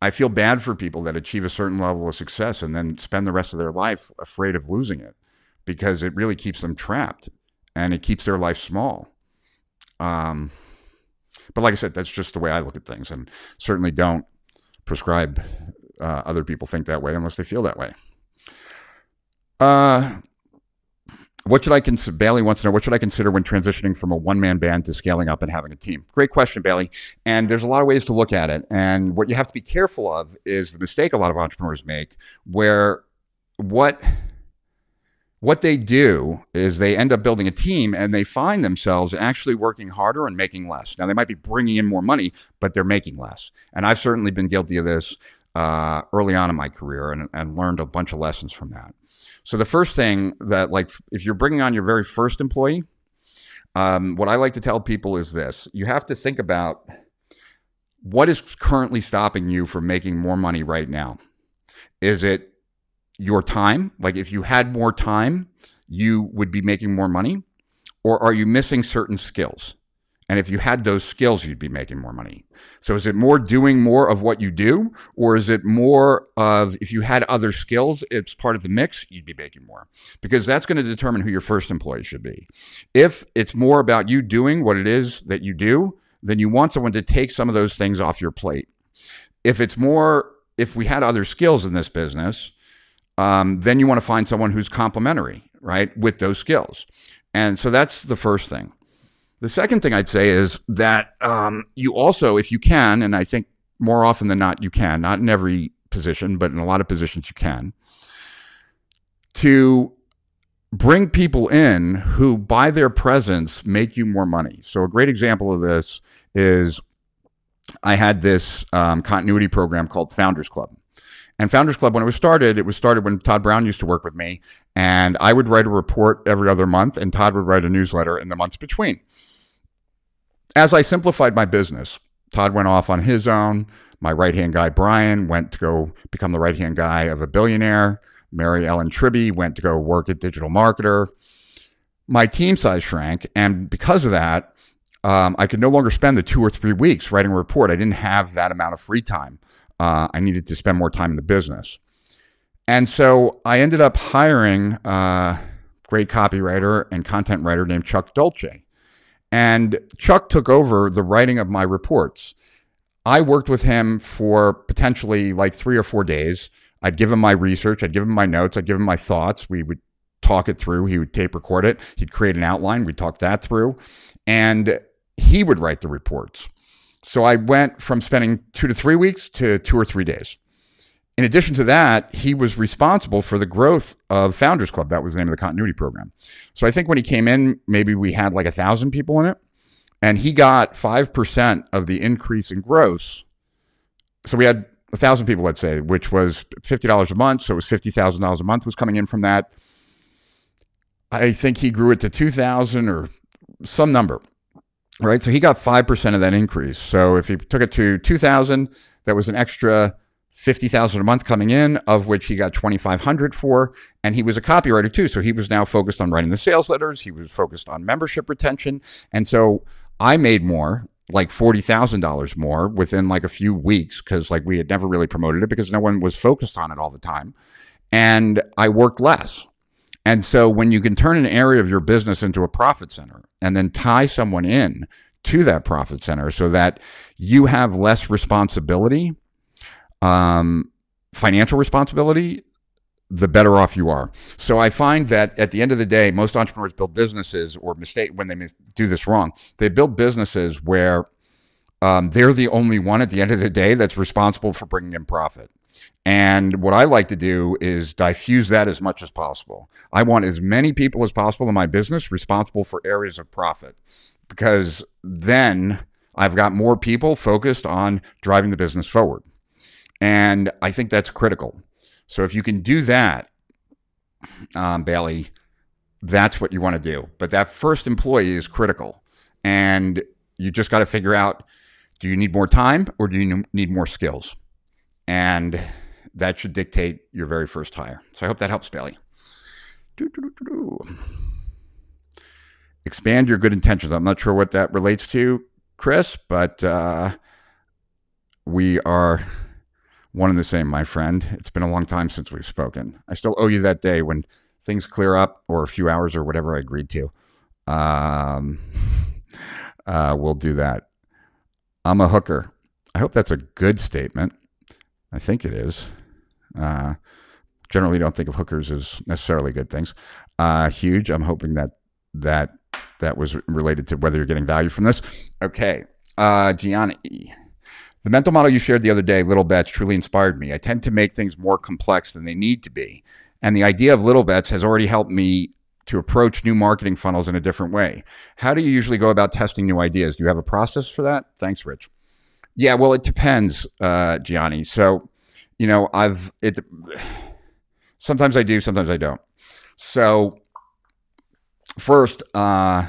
I feel bad for people that achieve a certain level of success and then spend the rest of their life afraid of losing it because it really keeps them trapped and it keeps their life small. Um, but like I said, that's just the way I look at things, and certainly don't prescribe uh, other people think that way unless they feel that way. Uh, what should I consider? Bailey wants to know what should I consider when transitioning from a one-man band to scaling up and having a team. Great question, Bailey. And there's a lot of ways to look at it. And what you have to be careful of is the mistake a lot of entrepreneurs make, where what what they do is they end up building a team and they find themselves actually working harder and making less. Now, they might be bringing in more money, but they're making less. And I've certainly been guilty of this uh, early on in my career and, and learned a bunch of lessons from that. So, the first thing that, like, if you're bringing on your very first employee, um, what I like to tell people is this you have to think about what is currently stopping you from making more money right now? Is it your time? Like if you had more time, you would be making more money? Or are you missing certain skills? And if you had those skills, you'd be making more money. So is it more doing more of what you do? Or is it more of if you had other skills, it's part of the mix, you'd be making more? Because that's going to determine who your first employee should be. If it's more about you doing what it is that you do, then you want someone to take some of those things off your plate. If it's more, if we had other skills in this business, um, then you want to find someone who's complementary, right, with those skills. And so that's the first thing. The second thing I'd say is that um, you also, if you can, and I think more often than not you can, not in every position, but in a lot of positions you can, to bring people in who, by their presence, make you more money. So, a great example of this is I had this um, continuity program called Founders Club. And Founders Club, when it was started, it was started when Todd Brown used to work with me. And I would write a report every other month, and Todd would write a newsletter in the months between. As I simplified my business, Todd went off on his own. My right hand guy, Brian, went to go become the right hand guy of a billionaire. Mary Ellen Tribby went to go work at Digital Marketer. My team size shrank, and because of that, um, I could no longer spend the two or three weeks writing a report. I didn't have that amount of free time. Uh, I needed to spend more time in the business. And so I ended up hiring a great copywriter and content writer named Chuck Dolce. And Chuck took over the writing of my reports. I worked with him for potentially like three or four days. I'd give him my research, I'd give him my notes, I'd give him my thoughts. We would talk it through. He would tape record it. He'd create an outline. We'd talk that through. And he would write the reports. So I went from spending two to three weeks to two or three days. In addition to that, he was responsible for the growth of Founders Club. That was the name of the continuity program. So I think when he came in, maybe we had like a thousand people in it, and he got five percent of the increase in gross. So we had a thousand people, let's say, which was fifty dollars a month. So it was fifty thousand dollars a month was coming in from that. I think he grew it to two thousand or some number right? So he got 5% of that increase. So if he took it to 2000, that was an extra 50,000 a month coming in, of which he got 2,500 for. And he was a copywriter too. So he was now focused on writing the sales letters. He was focused on membership retention. And so I made more, like $40,000 more within like a few weeks because like we had never really promoted it because no one was focused on it all the time. And I worked less. And so when you can turn an area of your business into a profit center and then tie someone in to that profit center so that you have less responsibility, um, financial responsibility, the better off you are. So I find that at the end of the day, most entrepreneurs build businesses or mistake when they do this wrong. They build businesses where um, they're the only one at the end of the day that's responsible for bringing in profit. And what I like to do is diffuse that as much as possible. I want as many people as possible in my business responsible for areas of profit because then I've got more people focused on driving the business forward. And I think that's critical. So if you can do that, um, Bailey, that's what you want to do. But that first employee is critical. And you just got to figure out do you need more time or do you need more skills? And that should dictate your very first hire. So I hope that helps, Bailey. Expand your good intentions. I'm not sure what that relates to, Chris, but uh, we are one and the same, my friend. It's been a long time since we've spoken. I still owe you that day when things clear up, or a few hours, or whatever I agreed to. Um, uh, we'll do that. I'm a hooker. I hope that's a good statement. I think it is. Uh, generally, don't think of hookers as necessarily good things. Uh, huge. I'm hoping that that that was related to whether you're getting value from this. Okay, uh, Gianni. The mental model you shared the other day, little bets, truly inspired me. I tend to make things more complex than they need to be. And the idea of little bets has already helped me to approach new marketing funnels in a different way. How do you usually go about testing new ideas? Do you have a process for that? Thanks, Rich. Yeah, well, it depends, uh, Gianni. So you know, I've it. Sometimes I do, sometimes I don't. So first, uh,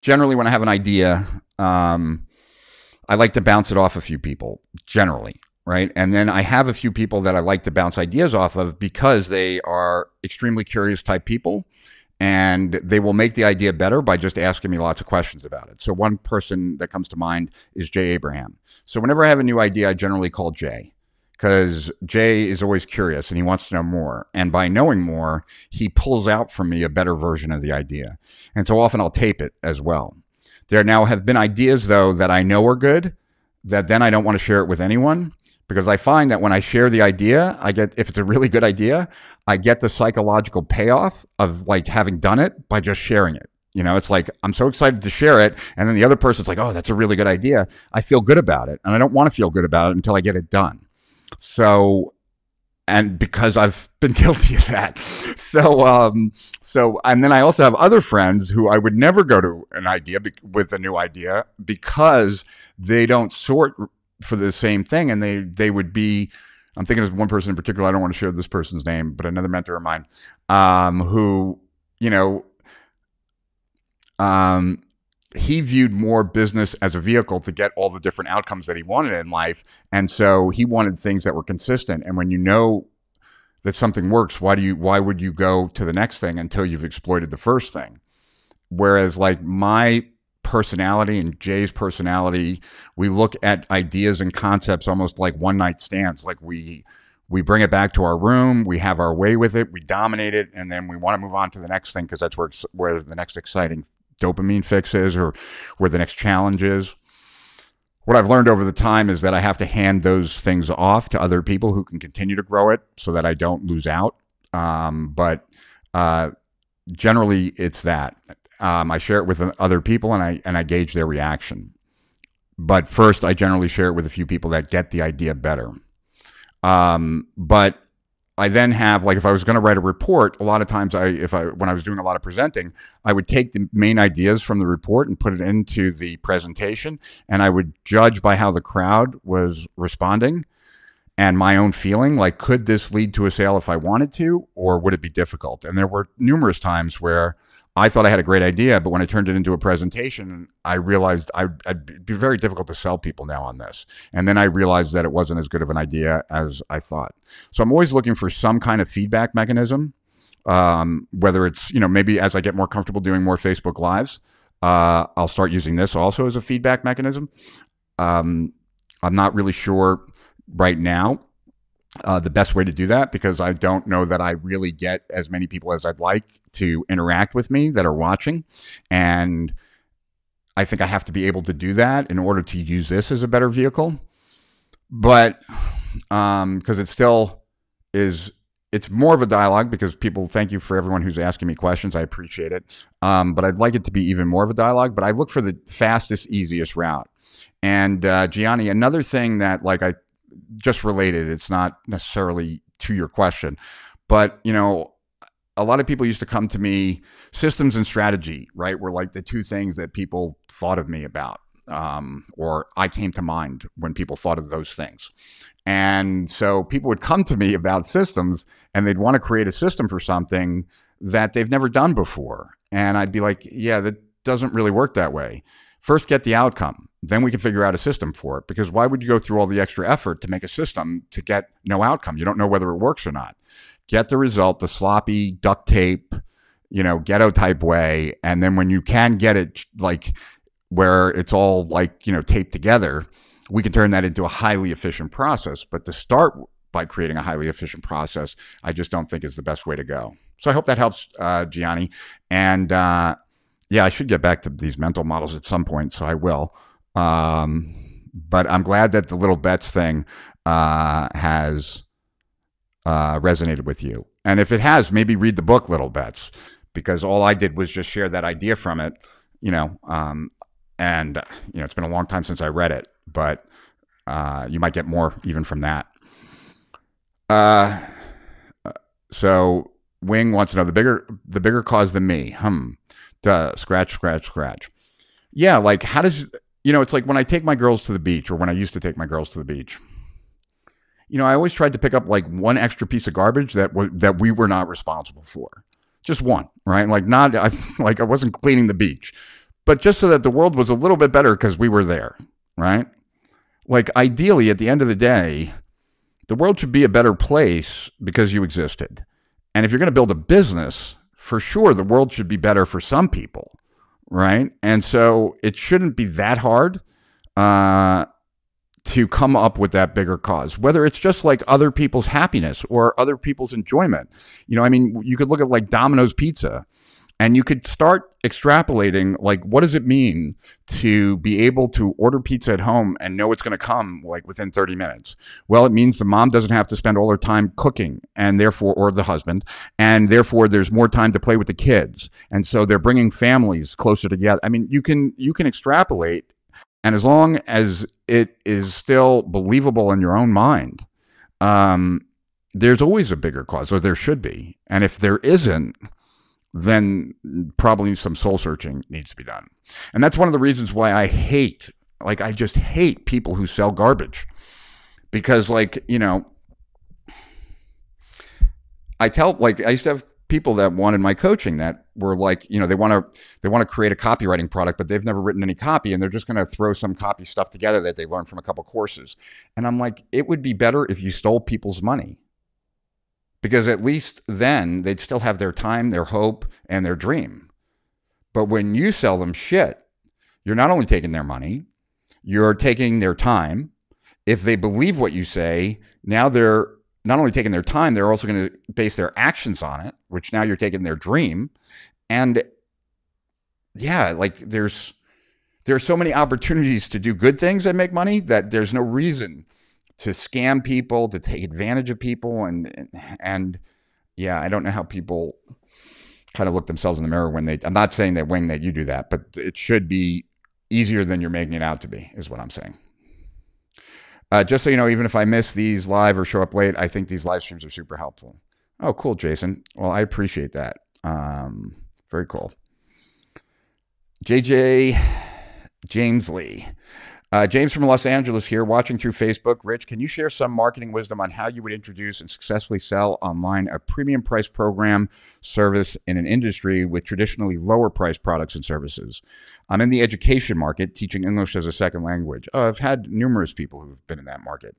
generally when I have an idea, um, I like to bounce it off a few people generally, right? And then I have a few people that I like to bounce ideas off of because they are extremely curious type people and they will make the idea better by just asking me lots of questions about it. So one person that comes to mind is Jay Abraham. So whenever I have a new idea, I generally call Jay because Jay is always curious and he wants to know more. And by knowing more, he pulls out from me a better version of the idea. And so often I'll tape it as well. There now have been ideas, though, that I know are good that then I don't want to share it with anyone because I find that when I share the idea, I get, if it's a really good idea, I get the psychological payoff of like having done it by just sharing it. You know, it's like I'm so excited to share it, and then the other person's like, "Oh, that's a really good idea." I feel good about it, and I don't want to feel good about it until I get it done. So, and because I've been guilty of that. So, um, so, and then I also have other friends who I would never go to an idea be- with a new idea because they don't sort for the same thing, and they they would be. I'm thinking of one person in particular. I don't want to share this person's name, but another mentor of mine, um, who, you know, um, he viewed more business as a vehicle to get all the different outcomes that he wanted in life. And so he wanted things that were consistent. And when you know that something works, why do you why would you go to the next thing until you've exploited the first thing? Whereas like my personality and Jay's personality, we look at ideas and concepts almost like one night stands. Like we we bring it back to our room, we have our way with it, we dominate it, and then we want to move on to the next thing because that's where where the next exciting dopamine fix is or where the next challenge is. What I've learned over the time is that I have to hand those things off to other people who can continue to grow it so that I don't lose out. Um, but uh, generally, it's that. Um, I share it with other people and I and I gauge their reaction. But first, I generally share it with a few people that get the idea better. Um, but I then have like if I was going to write a report, a lot of times I if I when I was doing a lot of presenting, I would take the main ideas from the report and put it into the presentation and I would judge by how the crowd was responding and my own feeling like could this lead to a sale if I wanted to or would it be difficult? And there were numerous times where I thought I had a great idea, but when I turned it into a presentation, I realized I'd, I'd, be very difficult to sell people now on this. And then I realized that it wasn't as good of an idea as I thought. So I'm always looking for some kind of feedback mechanism, um, whether it's, you know, maybe as I get more comfortable doing more Facebook Lives, uh, I'll start using this also as a feedback mechanism. Um, I'm not really sure right now uh, the best way to do that because I don't know that I really get as many people as I'd like to interact with me that are watching. And I think I have to be able to do that in order to use this as a better vehicle. But because um, it still is, it's more of a dialogue because people thank you for everyone who's asking me questions. I appreciate it. Um, but I'd like it to be even more of a dialogue. But I look for the fastest, easiest route. And uh, Gianni, another thing that like I just related. It's not necessarily to your question, but you know, a lot of people used to come to me. Systems and strategy, right, were like the two things that people thought of me about, um, or I came to mind when people thought of those things. And so people would come to me about systems, and they'd want to create a system for something that they've never done before. And I'd be like, yeah, that doesn't really work that way. First, get the outcome. Then we can figure out a system for it. Because why would you go through all the extra effort to make a system to get no outcome? You don't know whether it works or not. Get the result the sloppy duct tape, you know, ghetto type way. And then when you can get it like where it's all like, you know, taped together, we can turn that into a highly efficient process. But to start by creating a highly efficient process, I just don't think is the best way to go. So I hope that helps, uh, Gianni. And uh, yeah, I should get back to these mental models at some point, so I will. Um, but I'm glad that the little bets thing uh, has uh, resonated with you. And if it has, maybe read the book Little Bets, because all I did was just share that idea from it, you know. Um, and you know, it's been a long time since I read it, but uh, you might get more even from that. Uh, so Wing wants to know the bigger the bigger cause than me. Hmm. Duh, scratch, scratch, scratch. Yeah, like how does you know? It's like when I take my girls to the beach, or when I used to take my girls to the beach. You know, I always tried to pick up like one extra piece of garbage that w- that we were not responsible for, just one, right? Like not I, like I wasn't cleaning the beach, but just so that the world was a little bit better because we were there, right? like ideally at the end of the day, the world should be a better place because you existed. And if you're going to build a business, for sure the world should be better for some people, right? And so it shouldn't be that hard uh, to come up with that bigger cause, whether it's just like other people's happiness or other people's enjoyment. You know, I mean, you could look at like Domino's Pizza and you could start extrapolating like what does it mean to be able to order pizza at home and know it's going to come like within 30 minutes? Well it means the mom doesn't have to spend all her time cooking and therefore or the husband and therefore there's more time to play with the kids. And so they're bringing families closer together. I mean you can you can extrapolate and as long as it is still believable in your own mind um, there's always a bigger cause or there should be. And if there isn't then probably some soul searching needs to be done. And that's one of the reasons why I hate, like, I just hate people who sell garbage. Because, like, you know, I tell, like, I used to have people that wanted my coaching that were like, you know, they want to they want to create a copywriting product, but they've never written any copy, and they're just going to throw some copy stuff together that they learned from a couple courses. And I'm like, it would be better if you stole people's money because at least then they'd still have their time, their hope, and their dream. But when you sell them shit, you're not only taking their money, you're taking their time. If they believe what you say, now they're not only taking their time, they're also going to base their actions on it, which now you're taking their dream. And yeah, like there's there are so many opportunities to do good things and make money that there's no reason to scam people, to take advantage of people, and and yeah, I don't know how people kind of look themselves in the mirror when they. I'm not saying that Wing that you do that, but it should be easier than you're making it out to be, is what I'm saying. Uh, just so you know, even if I miss these live or show up late, I think these live streams are super helpful. Oh, cool, Jason. Well, I appreciate that. Um, very cool. JJ James Lee. Uh, James from Los Angeles here, watching through Facebook. Rich, can you share some marketing wisdom on how you would introduce and successfully sell online a premium price program service in an industry with traditionally lower priced products and services? I'm in the education market, teaching English as a second language. Uh, I've had numerous people who've been in that market.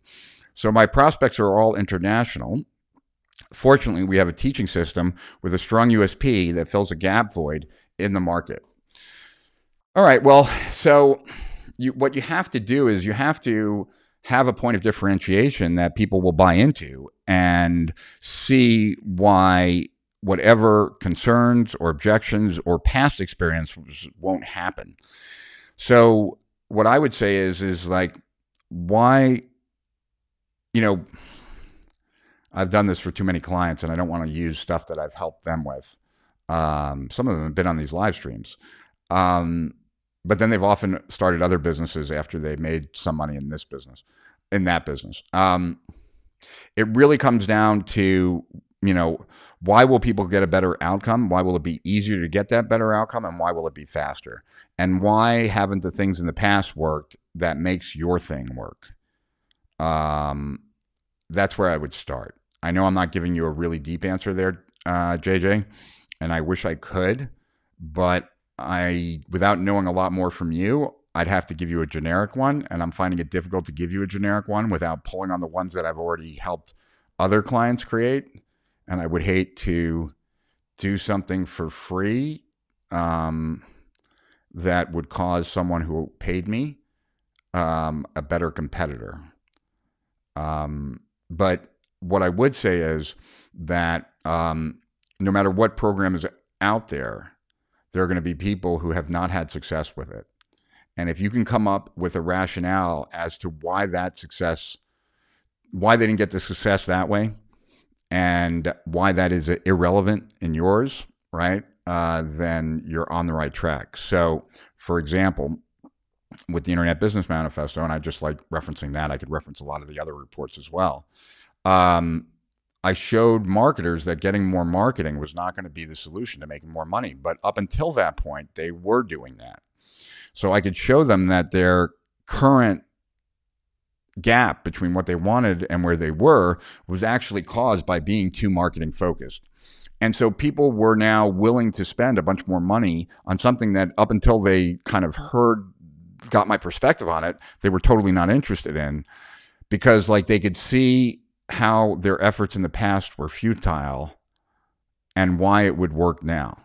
So my prospects are all international. Fortunately, we have a teaching system with a strong USP that fills a gap void in the market. All right, well, so you, what you have to do is you have to have a point of differentiation that people will buy into and see why whatever concerns or objections or past experience won't happen. So what I would say is is like why you know I've done this for too many clients and I don't want to use stuff that I've helped them with. Um, some of them have been on these live streams. Um, but then they've often started other businesses after they made some money in this business, in that business. Um, it really comes down to, you know, why will people get a better outcome? Why will it be easier to get that better outcome? And why will it be faster? And why haven't the things in the past worked that makes your thing work? Um, that's where I would start. I know I'm not giving you a really deep answer there, uh, JJ, and I wish I could, but I, without knowing a lot more from you, I'd have to give you a generic one, and I'm finding it difficult to give you a generic one without pulling on the ones that I've already helped other clients create. And I would hate to do something for free um, that would cause someone who paid me um, a better competitor. Um, but what I would say is that um, no matter what program is out there, there are going to be people who have not had success with it. And if you can come up with a rationale as to why that success, why they didn't get the success that way, and why that is irrelevant in yours, right? Uh, then you're on the right track. So, for example, with the Internet Business Manifesto, and I just like referencing that, I could reference a lot of the other reports as well. Um, I showed marketers that getting more marketing was not going to be the solution to making more money. But up until that point, they were doing that. So I could show them that their current gap between what they wanted and where they were was actually caused by being too marketing focused. And so people were now willing to spend a bunch more money on something that up until they kind of heard got my perspective on it, they were totally not interested in because like they could see how their efforts in the past were futile and why it would work now.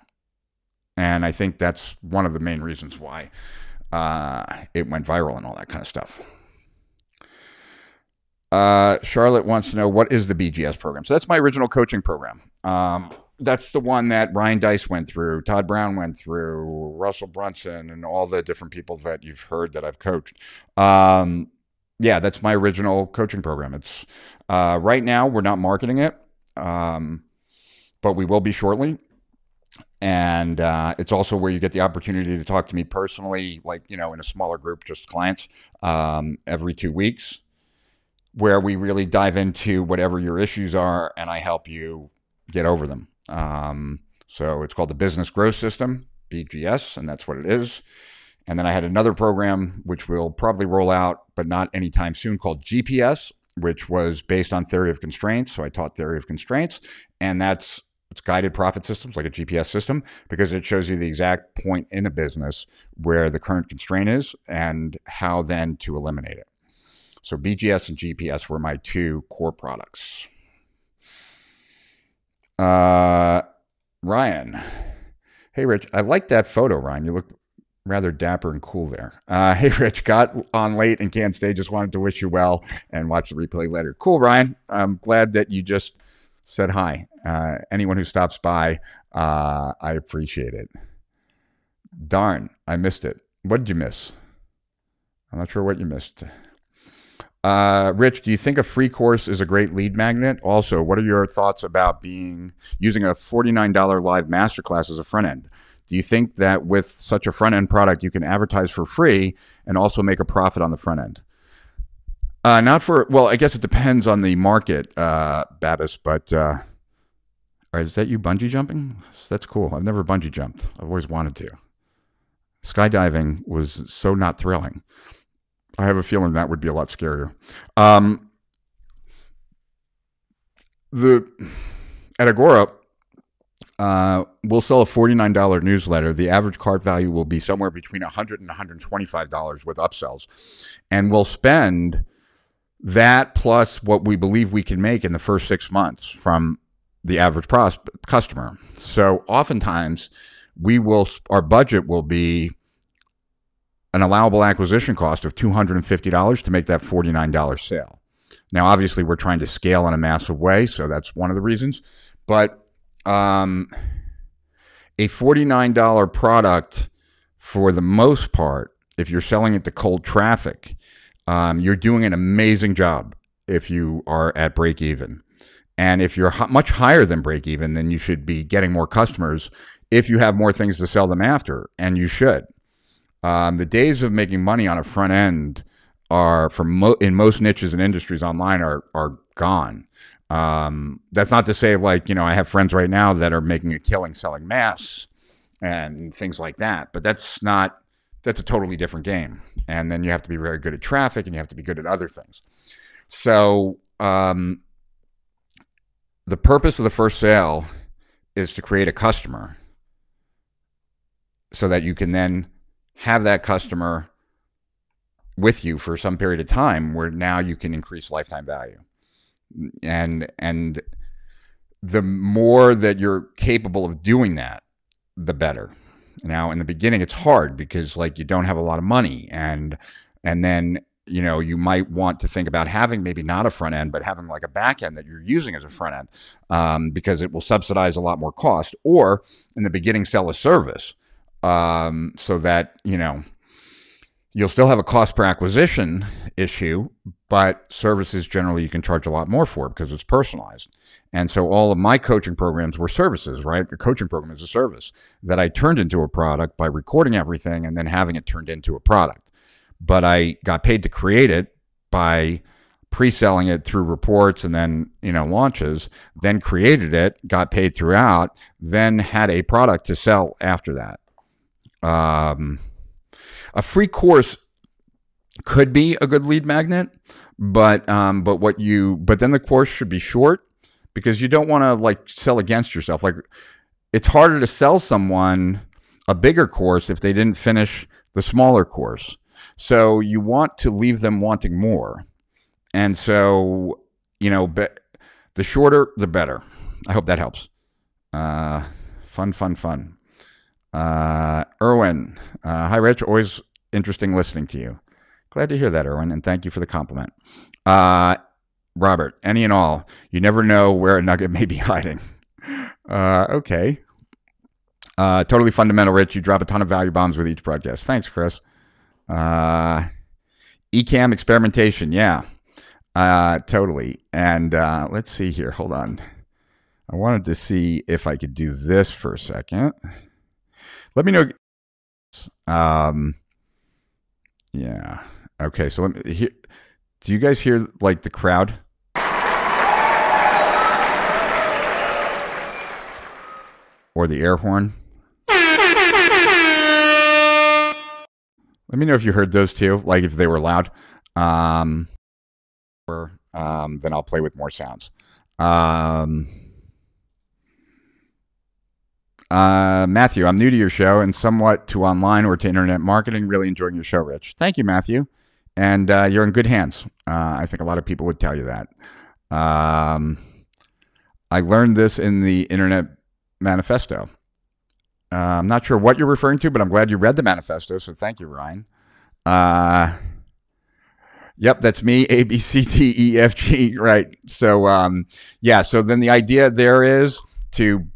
And I think that's one of the main reasons why uh, it went viral and all that kind of stuff. Uh, Charlotte wants to know what is the BGS program. So that's my original coaching program. Um, that's the one that Ryan Deiss went through, Todd Brown went through, Russell Brunson, and all the different people that you've heard that I've coached. Um, yeah, that's my original coaching program. It's uh, right now we're not marketing it, um, but we will be shortly. And uh, it's also where you get the opportunity to talk to me personally, like you know, in a smaller group, just clients, um, every two weeks, where we really dive into whatever your issues are, and I help you get over them. Um, so it's called the Business Growth System, BGS, and that's what it is. And then I had another program which will probably roll out, but not anytime soon, called GPS, which was based on theory of constraints. So I taught theory of constraints, and that's it's guided profit systems like a GPS system because it shows you the exact point in a business where the current constraint is and how then to eliminate it. So BGS and GPS were my two core products. Uh, Ryan. Hey, Rich. I like that photo, Ryan. You look rather dapper and cool there. Uh, hey, Rich. Got on late and can't stay. Just wanted to wish you well and watch the replay later. Cool, Ryan. I'm glad that you just said hi. Uh, anyone who stops by, uh, I appreciate it. Darn, I missed it. What did you miss? I'm not sure what you missed. Uh, Rich, do you think a free course is a great lead magnet? Also, what are your thoughts about being using a $49 live masterclass as a front end? Do you think that with such a front end product, you can advertise for free and also make a profit on the front end? Uh, not for well, I guess it depends on the market, uh, Babis. But uh, is that you bungee jumping? That's cool. I've never bungee jumped. I've always wanted to. Skydiving was so not thrilling. I have a feeling that would be a lot scarier. Um, the at Agora, uh, we'll sell a $49 newsletter. The average cart value will be somewhere between 100 and $125 with upsells, and we'll spend that plus what we believe we can make in the first six months from the average pros- customer. So oftentimes we will our budget will be an allowable acquisition cost of $250 to make that $49 sale. Now, obviously, we're trying to scale in a massive way, so that's one of the reasons. But um, a $49 product, for the most part, if you're selling it to cold traffic, um, you're doing an amazing job if you are at break even. And if you're much higher than break even, then you should be getting more customers if you have more things to sell them after, and you should. Um, the days of making money on a front end are for mo- in most niches and industries online are are gone. Um, that's not to say like you know I have friends right now that are making a killing selling masks and things like that, but that's not that's a totally different game. And then you have to be very good at traffic and you have to be good at other things. So um, the purpose of the first sale is to create a customer so that you can then have that customer with you for some period of time where now you can increase lifetime value. And and the more that you're capable of doing that, the better. Now in the beginning it's hard because like you don't have a lot of money and and then you know you might want to think about having maybe not a front end but having like a back end that you're using as a front end um, because it will subsidize a lot more cost or in the beginning sell a service um, so that you know you'll still have a cost per acquisition issue, but services generally you can charge a lot more for because it's personalized. And so all of my coaching programs were services, right? A coaching program is a service that I turned into a product by recording everything and then having it turned into a product. But I got paid to create it by pre-selling it through reports and then you know launches then created it got paid throughout then had a product to sell after that um, a free course could be a good lead magnet, but um, but what you but then the course should be short because you don't want to like sell against yourself. Like it's harder to sell someone a bigger course if they didn't finish the smaller course. So you want to leave them wanting more. And so, you know, be, the shorter, the better. I hope that helps. Uh, fun, fun, fun. Uh, Erwin, uh, hi, Rich. Always interesting listening to you. Glad to hear that, Erwin, and thank you for the compliment. Uh, Robert, any and all, you never know where a nugget may be hiding. Uh, okay. Uh, totally fundamental, Rich. You drop a ton of value bombs with each broadcast. Thanks, Chris. Uh, Ecamm experimentation, yeah, uh, totally. And uh, let's see here. Hold on. I wanted to see if I could do this for a second. Let me know. Um, yeah. Okay. So let me. Hear, do you guys hear like the crowd? Or the air horn? Let me know if you heard those too, like if they were loud. Um, or um, then I'll play with more sounds. Um, uh, Matthew, I'm new to your show and somewhat to online or to internet marketing. Really enjoying your show, Rich. Thank you, Matthew. And uh, you're in good hands. Uh, I think a lot of people would tell you that. Um, I learned this in the Internet Manifesto. Uh, I'm not sure what you're referring to, but I'm glad you read the manifesto. So thank you, Ryan. Uh, yep, that's me. A B C D E F G. Right. So um, yeah. So then the idea there is to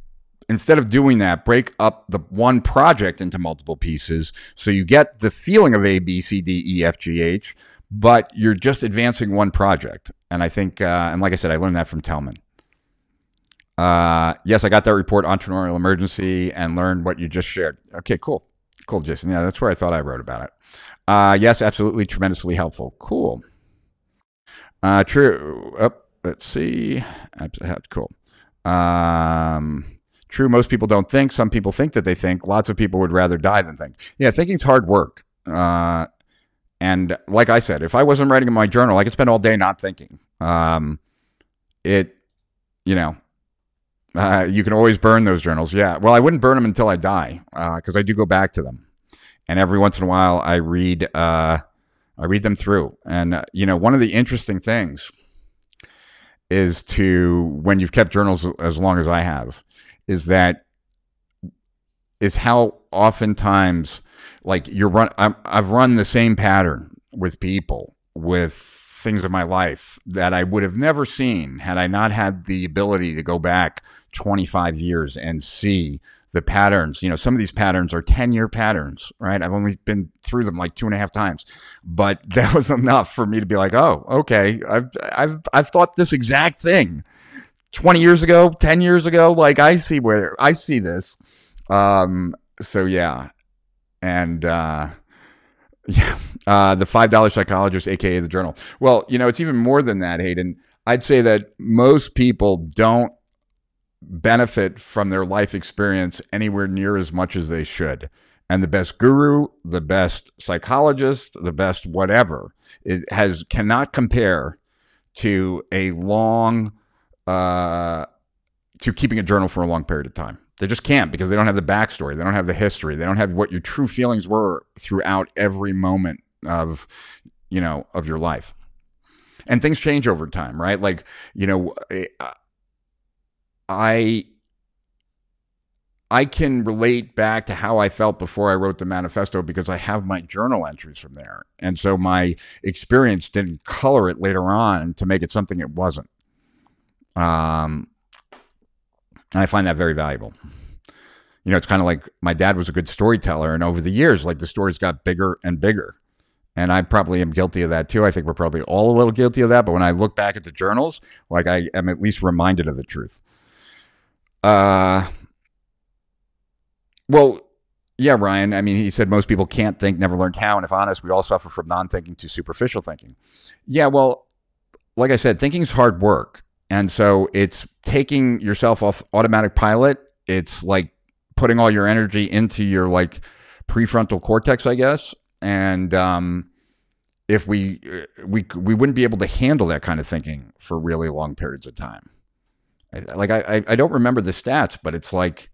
instead of doing that, break up the one project into multiple pieces, so you get the feeling of A B C D E F G H, but you're just advancing one project. And I think, uh, and like I said, I learned that from Tellman. Uh, yes, I got that report, Entrepreneurial Emergency, and learned what you just shared. Okay, cool. Cool, Jason. Yeah, that's where I thought I wrote about it. Uh, yes, absolutely, tremendously helpful. Cool. Uh, true. Oh, let's see. Cool. Um, true, most people don't think. Some people think that they think. Lots of people would rather die than think. Yeah, thinking's hard work. Uh, and like I said, if I wasn't writing in my journal, I could spend all day not thinking. Um, it, you know, uh, you can always burn those journals. Yeah. Well, I wouldn't burn them until I die because uh, I do go back to them, and every once in a while I read uh, I read them through. And uh, you know, one of the interesting things is to when you've kept journals as long as I have, is that is how oftentimes like you're run. i I've run the same pattern with people with things in my life that I would have never seen had I not had the ability to go back 25 years and see the patterns. You know, some of these patterns are 10 year patterns, right? I've only been through them like two and a half times, but that was enough for me to be like, oh, okay, I've, I've, I've thought this exact thing 20 years ago, 10 years ago. Like, I see where I see this. Um, so yeah. And, uh, yeah, uh, the five dollar psychologist, aka the journal. Well, you know, it's even more than that, Hayden. I'd say that most people don't benefit from their life experience anywhere near as much as they should. And the best guru, the best psychologist, the best whatever, it has cannot compare to a long, uh, to keeping a journal for a long period of time. They just can't because they don't have the backstory. They don't have the history. They don't have what your true feelings were throughout every moment of, you know, of your life. And things change over time, right? Like, you know, I I can relate back to how I felt before I wrote the manifesto because I have my journal entries from there. And so my experience didn't color it later on to make it something it wasn't. Um, and I find that very valuable. You know, it's kind of like my dad was a good storyteller, and over the years, like the stories got bigger and bigger. And I probably am guilty of that too. I think we're probably all a little guilty of that. But when I look back at the journals, like I am at least reminded of the truth. Uh, well, yeah, Ryan. I mean, he said most people can't think, never learned how. And if honest, we all suffer from non thinking to superficial thinking. Yeah, well, like I said, thinking is hard work. And so it's taking yourself off automatic pilot. It's like putting all your energy into your like prefrontal cortex, I guess. And um, if we we we wouldn't be able to handle that kind of thinking for really long periods of time. Like I I don't remember the stats, but it's like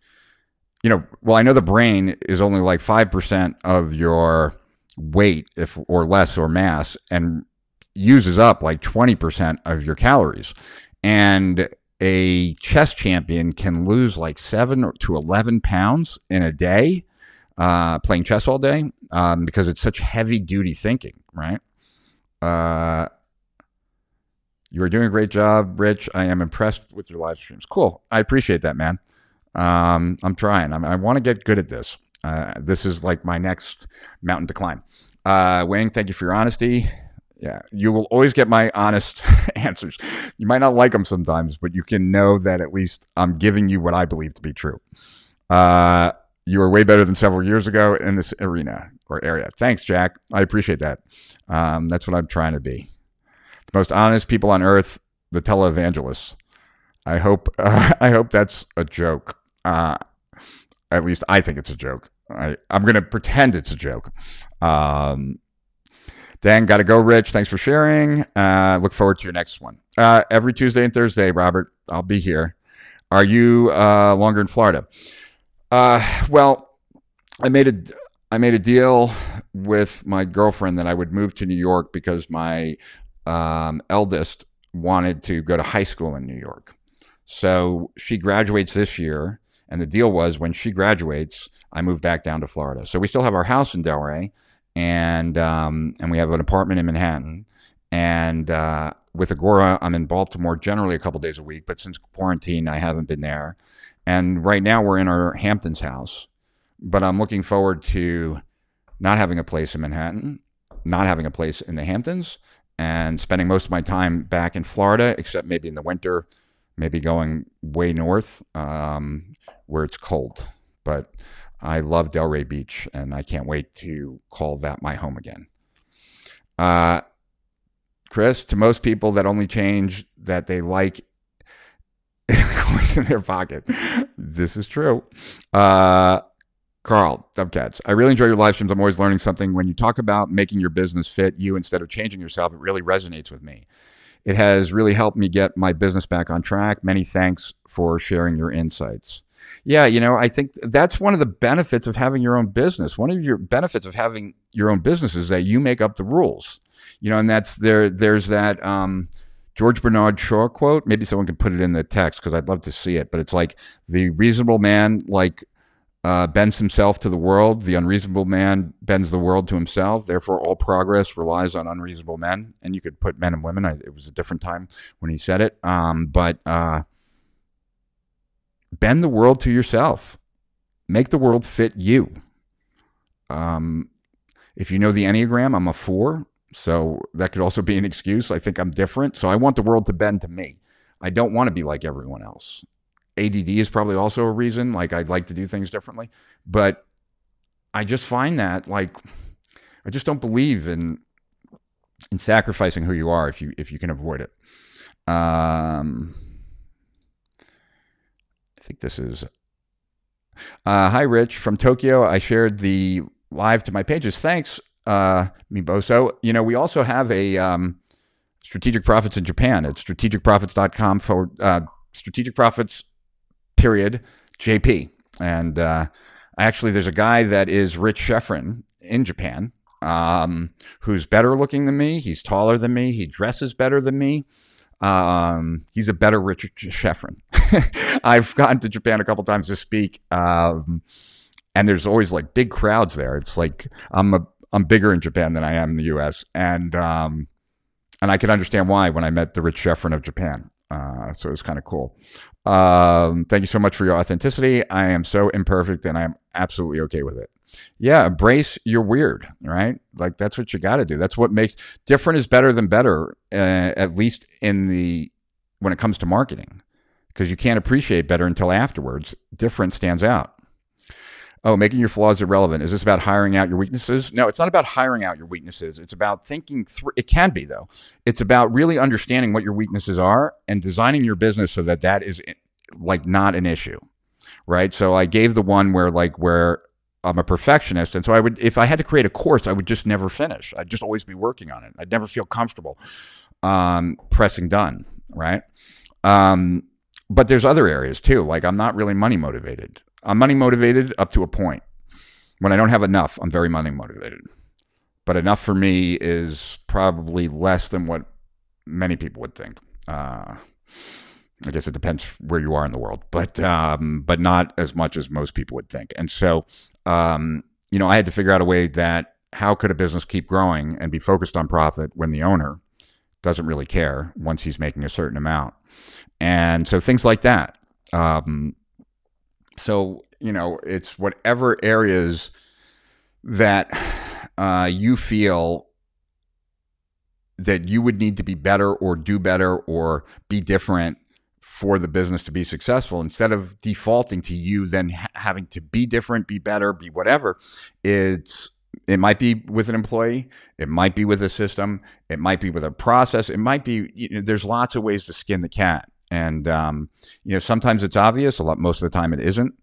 you know, well I know the brain is only like five percent of your weight if or less or mass and uses up like 20% of your calories. And a chess champion can lose like 7 to 11 pounds in a day uh, playing chess all day um, because it's such heavy duty thinking, right? Uh, you are doing a great job, Rich. I am impressed with your live streams. Cool. I appreciate that, man. Um, I'm trying. I'm, i want to get good at this. Uh, this is like my next mountain to climb. Uh, Wayne, thank you for your honesty. Yeah, you will always get my honest answers. You might not like them sometimes, but you can know that at least I'm giving you what I believe to be true. Uh, you are way better than several years ago in this arena or area. Thanks, Jack. I appreciate that. Um, that's what I'm trying to be. The most honest people on earth, the televangelists. I hope uh, I hope that's a joke. Uh, at least I think it's a joke. I, I'm going to pretend it's a joke. Um, Dan, got to go, Rich. Thanks for sharing. Uh, look forward to your next one. Uh, every Tuesday and Thursday, Robert, I'll be here. Are you uh, longer in Florida? Uh, well, I made a I made a deal with my girlfriend that I would move to New York because my um, eldest wanted to go to high school in New York. So she graduates this year, and the deal was when she graduates, I move back down to Florida. So we still have our house in Delray, and um, and we have an apartment in Manhattan. And uh, with Agora, I'm in Baltimore generally a couple days a week, but since quarantine, I haven't been there. And right now we're in our Hamptons house, but I'm looking forward to not having a place in Manhattan, not having a place in the Hamptons, and spending most of my time back in Florida, except maybe in the winter, maybe going way north um, where it's cold. But I love Delray Beach, and I can't wait to call that my home again. Uh, Chris, to most people that only change that they like coins in their pocket. This is true. Uh, Carl, Dubcats, I really enjoy your live streams. I'm always learning something. When you talk about making your business fit you instead of changing yourself, it really resonates with me. It has really helped me get my business back on track. Many thanks for sharing your insights. Yeah, you know, I think that's one of the benefits of having your own business. One of your benefits of having your own business is that you make up the rules. You know, and that's there. There's that. Um, George Bernard Shaw quote. Maybe someone can put it in the text because I'd love to see it. But it's like the reasonable man like uh, bends himself to the world. The unreasonable man bends the world to himself. Therefore, all progress relies on unreasonable men. And you could put men and women. I, it was a different time when he said it. Um, but uh, bend the world to yourself. Make the world fit you. Um, if you know the Enneagram, I'm a four. So that could also be an excuse. I think I'm different. So I want the world to bend to me. I don't want to be like everyone else. ADD is probably also a reason. Like I'd like to do things differently. But I just find that like I just don't believe in in sacrificing who you are if you if you can avoid it. Um, think this is. Uh, hi, Rich from Tokyo. I shared the live to my pages. Thanks uh, Miboso. You know, we also have a um, strategic profits in Japan. It's strategicprofits.com for uh, strategic profits period JP. And uh, actually, there's a guy that is Rich Schefren in Japan um, who's better looking than me. He's taller than me. He dresses better than me. Um, he's a better Richard Schefren. I've gone to Japan a couple times to speak. Um, and there's always like big crowds there. It's like I'm a I'm bigger in Japan than I am in the U.S. and um, and I can understand why when I met the Rich Schefren of Japan. Uh, so it was kind of cool. Um, thank you so much for your authenticity. I am so imperfect and I'm absolutely okay with it. Yeah, embrace you're weird, right? Like that's what you got to do. That's what makes different is better than better, uh, at least in the when it comes to marketing, because you can't appreciate better until afterwards. Different stands out oh, making your flaws irrelevant. Is this about hiring out your weaknesses? No, it's not about hiring out your weaknesses. It's about thinking through. It can be though. It's about really understanding what your weaknesses are and designing your business so that that is like not an issue, right? So I gave the one where like where I'm a perfectionist, and so I would if I had to create a course, I would just never finish. I'd just always be working on it. I'd never feel comfortable um, pressing done, right? Um, but there's other areas too. Like I'm not really money motivated. I'm money motivated up to a point. When I don't have enough, I'm very money motivated. but enough for me is probably less than what many people would think. Uh, I guess it depends where you are in the world, but um, but not as much as most people would think. And so, um, you know, I had to figure out a way that how could a business keep growing and be focused on profit when the owner doesn't really care once he's making a certain amount. And so things like that. Um, so you know, it's whatever areas that uh, you feel that you would need to be better or do better or be different for the business to be successful instead of defaulting to you then ha- having to be different be better be whatever it's it might be with an employee it might be with a system it might be with a process it might be you know, there's lots of ways to skin the cat. And um, you know sometimes it's obvious a lot most of the time it isn't.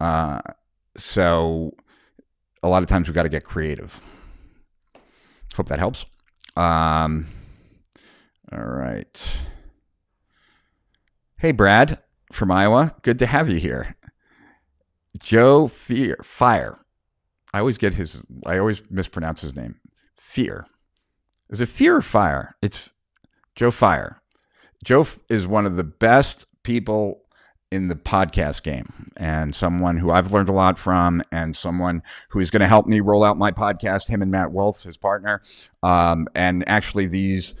Uh, so a lot of times we've got to get creative. Hope that helps. Um, all right Hey, Brad from Iowa. Good to have you here. Joe Fear Fire. I always get his. I always mispronounce his name. Fear. Is it Fear or Fire? It's Joe Fire. Joe is one of the best people in the podcast game and someone who I've learned a lot from and someone who is going to help me roll out my podcast, him and Matt Wolfe, his partner. Um, and actually, these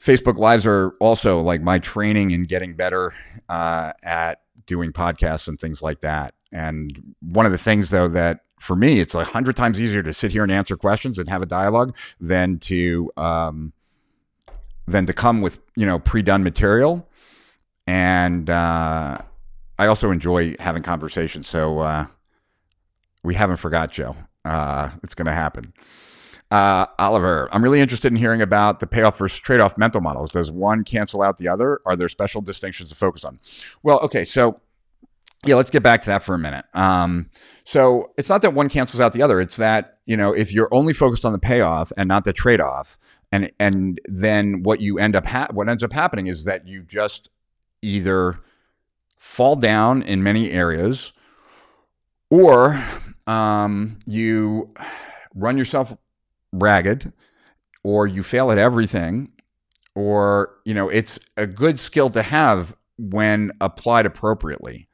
Facebook Lives are also like my training in getting better uh, at doing podcasts and things like that. And one of the things, though, that for me, it's a hundred times easier to sit here and answer questions and have a dialogue than to um, than to come with you know pre-done material. And uh, I also enjoy having conversations. So uh, we haven't forgot Joe. Uh, it's going to happen. Uh, Oliver, I'm really interested in hearing about the payoff versus trade off mental models. Does one cancel out the other? Are there special distinctions to focus on? Well, okay, so yeah, let's get back to that for a minute. Um, so it's not that one cancels out the other. It's that you know if you're only focused on the payoff and not the trade off, and and then what you end up ha- what ends up happening is that you just either fall down in many areas, or um, you run yourself ragged or you fail at everything or you know it's a good skill to have when applied appropriately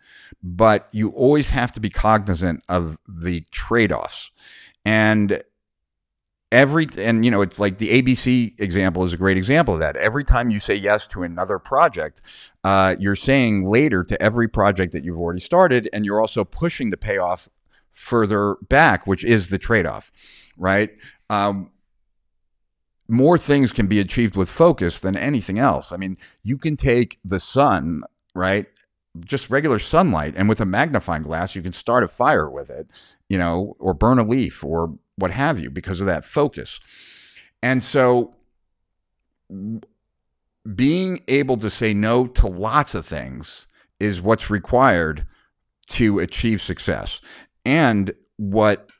but you always have to be cognizant of the trade-offs. And every and you know it's like the abc example is a great example of that. Every time you say yes to another project uh, you're saying later to every project that you've already started and you're also pushing the payoff further back which is the trade-off right um, more things can be achieved with focus than anything else. I mean, you can take the sun, right? Just regular sunlight, and with a magnifying glass, you can start a fire with it, you know, or burn a leaf or what have you because of that focus. And so, being able to say no to lots of things is what's required to achieve success. And what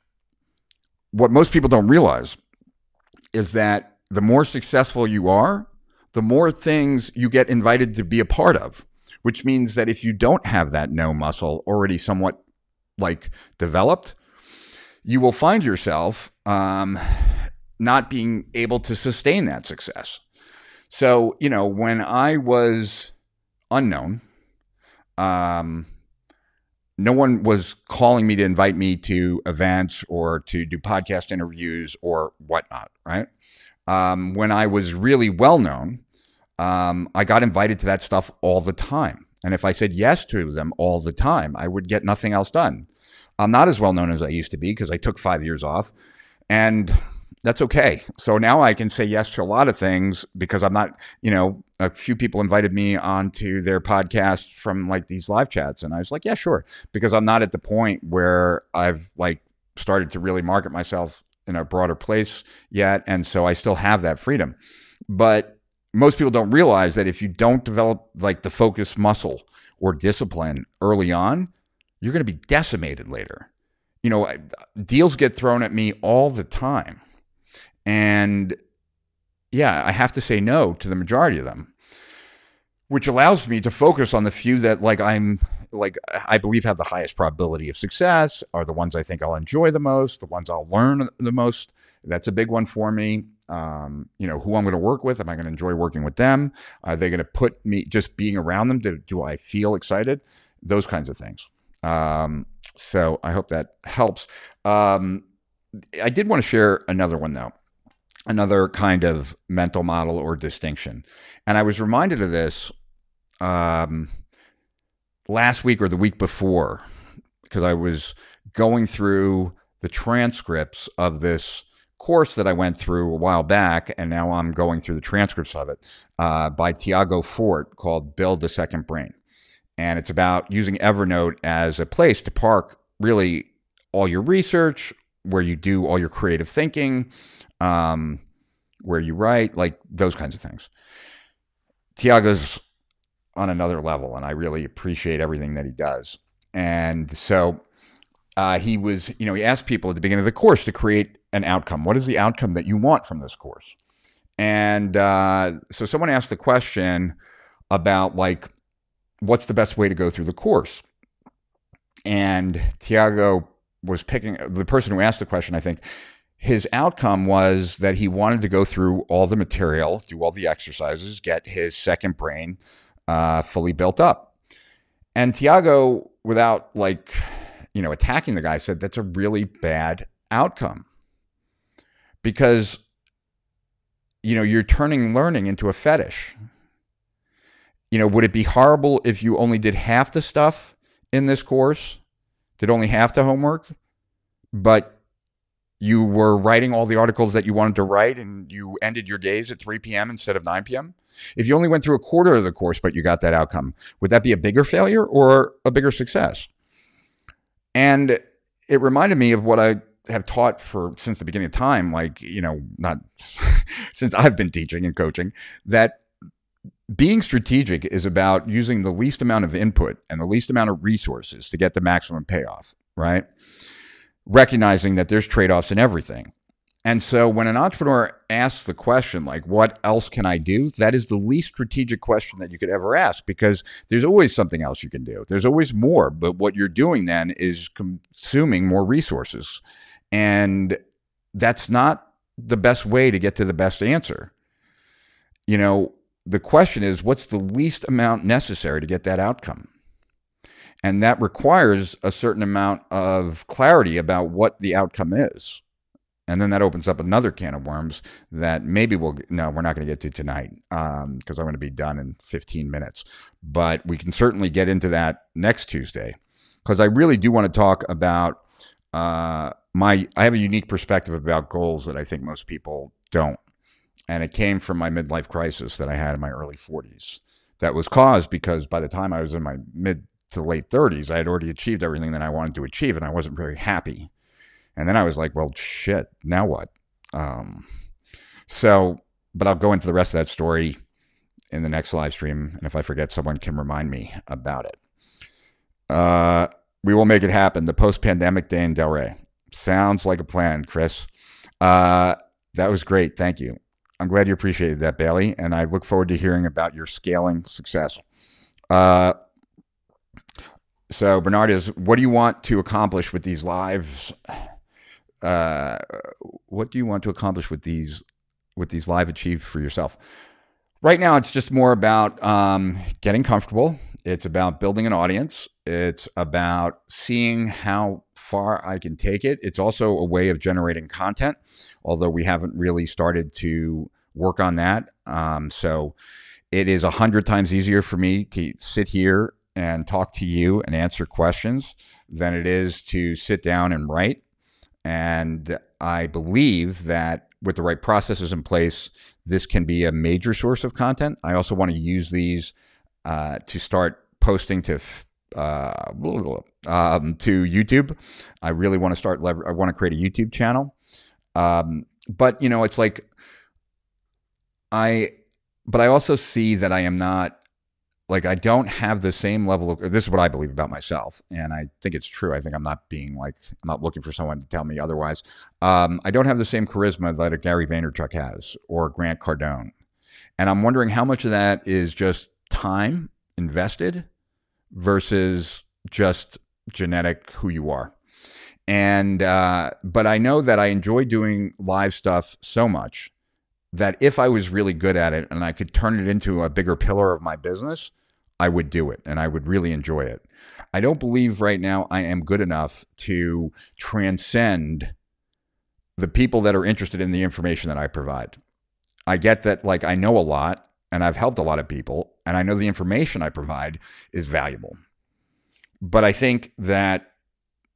what most people don't realize is that the more successful you are, the more things you get invited to be a part of, which means that if you don't have that no muscle already somewhat like developed, you will find yourself um, not being able to sustain that success. So, you know, when I was unknown, um, no one was calling me to invite me to events or to do podcast interviews or whatnot, right? Um, when I was really well known, um, I got invited to that stuff all the time. And if I said yes to them all the time, I would get nothing else done. I'm not as well known as I used to be because I took five years off. And that's okay. So now I can say yes to a lot of things because I'm not, you know, a few people invited me onto their podcast from like these live chats and I was like, yeah, sure, because I'm not at the point where I've like started to really market myself in a broader place yet and so I still have that freedom. But most people don't realize that if you don't develop like the focus muscle or discipline early on, you're going to be decimated later. You know, deals get thrown at me all the time and yeah, I have to say no to the majority of them, which allows me to focus on the few that like I'm like I believe have the highest probability of success, are the ones I think I'll enjoy the most, the ones I'll learn the most That's a big one for me. Um, you know, who I'm going to work with. Am I going to enjoy working with them? Are they going to put me just being around them? Do, do I feel excited? Those kinds of things. Um, so I hope that helps. Um, I did want to share another one though, another kind of mental model or distinction. And I was reminded of this um, last week or the week before because I was going through the transcripts of this course that I went through a while back, and now I'm going through the transcripts of it uh, by Tiago Forte called Build a Second Brain. And it's about using Evernote as a place to park really all your research, where you do all your creative thinking, um, where you write, like those kinds of things. Tiago's on another level, and I really appreciate everything that he does. And so uh, he was, you know, he asked people at the beginning of the course to create an outcome. What is the outcome that you want from this course? And uh, so someone asked the question about like, what's the best way to go through the course? And Tiago was picking the person who asked the question. I think his outcome was that he wanted to go through all the material, do all the exercises, get his second brain uh, fully built up. And Tiago, without like, you know, attacking the guy, said that's a really bad outcome because, you know, you're turning learning into a fetish. You know, would it be horrible if you only did half the stuff in this course, did only half the homework, but you were writing all the articles that you wanted to write and you ended your days at 3 p.m. instead of 9 p.m.? If you only went through a quarter of the course, but you got that outcome, would that be a bigger failure or a bigger success? And it reminded me of what I have taught for since the beginning of time, like, you know, not since I've been teaching and coaching, that being strategic is about using the least amount of input and the least amount of resources to get the maximum payoff, right? Recognizing that there's trade offs in everything. And so when an entrepreneur asks the question, like, what else can I do? That is the least strategic question that you could ever ask because there's always something else you can do. There's always more. But what you're doing then is consuming more resources. And that's not the best way to get to the best answer. You know, the question is, what's the least amount necessary to get that outcome? And that requires a certain amount of clarity about what the outcome is. And then that opens up another can of worms that maybe we'll no we're not going to get to tonight because um, i'm going to be done in 15 minutes. But we can certainly get into that next tuesday because i really do want to talk about uh, my i have a unique perspective about goals that i think most people don't. And it came from my midlife crisis that i had in my early 40s that was caused because by the time i was in my mid to the late 30s i had already achieved everything that i wanted to achieve and i wasn't very happy and then I was like, well, shit, now what? Um, so, but I'll go into the rest of that story in the next live stream. And if I forget, someone can remind me about it. Uh, we will make it happen. The post pandemic day in Delray. Sounds like a plan, Chris. Uh, that was great. Thank you. I'm glad you appreciated that, Bailey. And I look forward to hearing about your scaling success. Uh, so, Bernard is, what do you want to accomplish with these lives? uh, what do you want to accomplish with these with these live achieve for yourself? Right now, it's just more about um, getting comfortable. It's about building an audience. It's about seeing how far I can take it. It's also a way of generating content, although we haven't really started to work on that. Um, so it is a hundred times easier for me to sit here and talk to you and answer questions than it is to sit down and write. And I believe that with the right processes in place, this can be a major source of content. I also want to use these uh, to start posting to uh, um, to YouTube. I really want to start. Lever- I want to create a YouTube channel. Um, but you know, it's like I. But I also see that I am not like I don't have the same level of this is what I believe about myself, and I think it's true. I think I'm not being like I'm not looking for someone to tell me otherwise. Um, I don't have the same charisma that a Gary Vaynerchuk has or Grant Cardone, and I'm wondering how much of that is just time invested versus just genetic who you are. And uh, but I know that I enjoy doing live stuff so much that if I was really good at it and I could turn it into a bigger pillar of my business, I would do it and I would really enjoy it. I don't believe right now I am good enough to transcend the people that are interested in the information that I provide. I get that like I know a lot and I've helped a lot of people and I know the information I provide is valuable. But I think that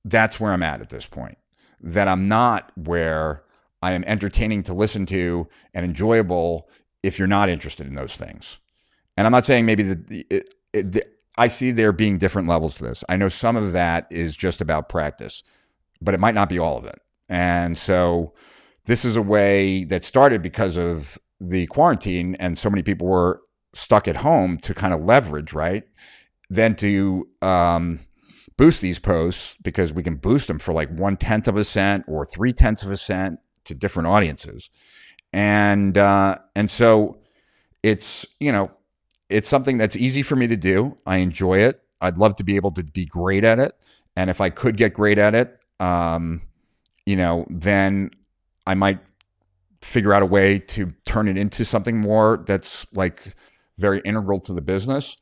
that's where I'm at at this point. That I'm not where I am entertaining to listen to and enjoyable if you're not interested in those things. And I'm not saying maybe that it, it, I see there being different levels to this. I know some of that is just about practice, but it might not be all of it. And so this is a way that started because of the quarantine and so many people were stuck at home to kind of leverage, right? Then to um, boost these posts because we can boost them for like one tenth of a cent or three tenths of a cent to different audiences, and uh, and so it's you know it's something that's easy for me to do. I enjoy it. I'd love to be able to be great at it, and if I could get great at it, um, you know, then I might figure out a way to turn it into something more that's like very integral to the business.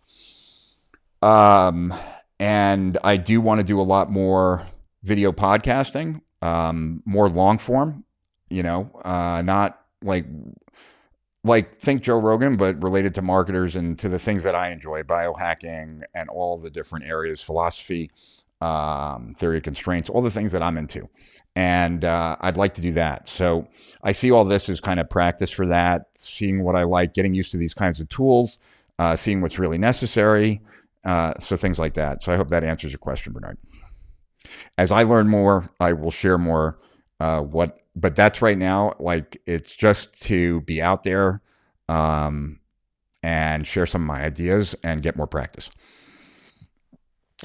Um, and I do want to do a lot more video podcasting, um, more long form you know, uh, not like like think Joe Rogan, but related to marketers and to the things that I enjoy, biohacking and all the different areas, philosophy, um, theory of constraints, all the things that I'm into. And uh, I'd like to do that. So I see all this as kind of practice for that, seeing what I like, getting used to these kinds of tools, uh, seeing what's really necessary. Uh, so things like that. So I hope that answers your question, Bernard. As I learn more, I will share more uh, what but that's right now. Like it's just to be out there um, and share some of my ideas and get more practice.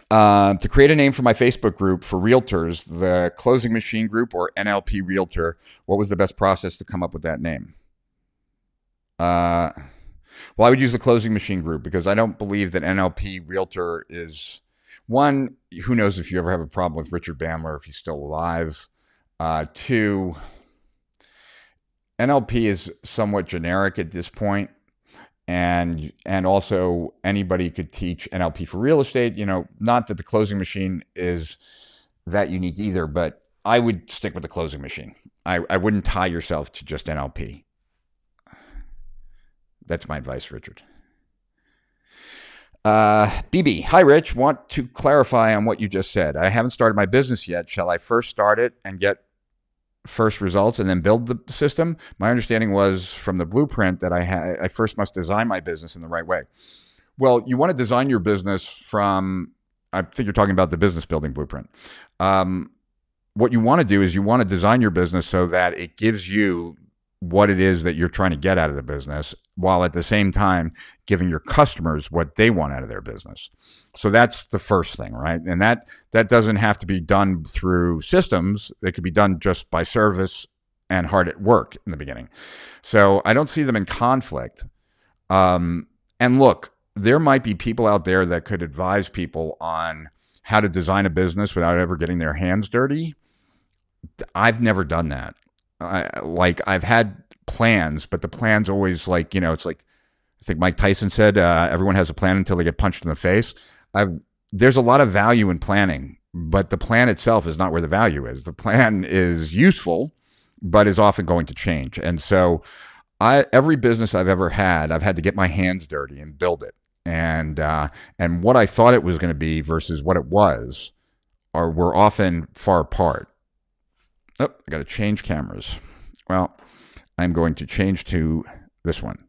Uh, to create a name for my Facebook group for realtors, the Closing Machine Group or NLP Realtor, what was the best process to come up with that name? Uh, well, I would use the Closing Machine Group because I don't believe that NLP Realtor is one. Who knows if you ever have a problem with Richard Bandler if he's still alive? Uh, two, NLP is somewhat generic at this point, and and also anybody could teach NLP for real estate. You know, not that the closing machine is that unique either, but I would stick with the closing machine. I, I wouldn't tie yourself to just NLP. That's my advice, Richard. Uh, BB, hi Rich. Want to clarify on what you just said. I haven't started my business yet. Shall I first start it and get first results and then build the system. My understanding was from the blueprint that I had, I first must design my business in the right way. Well, you want to design your business from, I think you're talking about the business building blueprint. Um, what you want to do is you want to design your business so that it gives you what it is that you're trying to get out of the business while at the same time giving your customers what they want out of their business. So that's the first thing, right? And that that doesn't have to be done through systems. It could be done just by service and hard at work in the beginning. So I don't see them in conflict. Um, and look, there might be people out there that could advise people on how to design a business without ever getting their hands dirty. I've never done that. I, like I've had plans, but the plans always like you know it's like I think Mike Tyson said uh, everyone has a plan until they get punched in the face. I've, there's a lot of value in planning, but the plan itself is not where the value is. The plan is useful, but is often going to change. And so, I every business I've ever had, I've had to get my hands dirty and build it. And uh, and what I thought it was going to be versus what it was, are were often far apart. Oh, I got to change cameras. Well, I'm going to change to this one.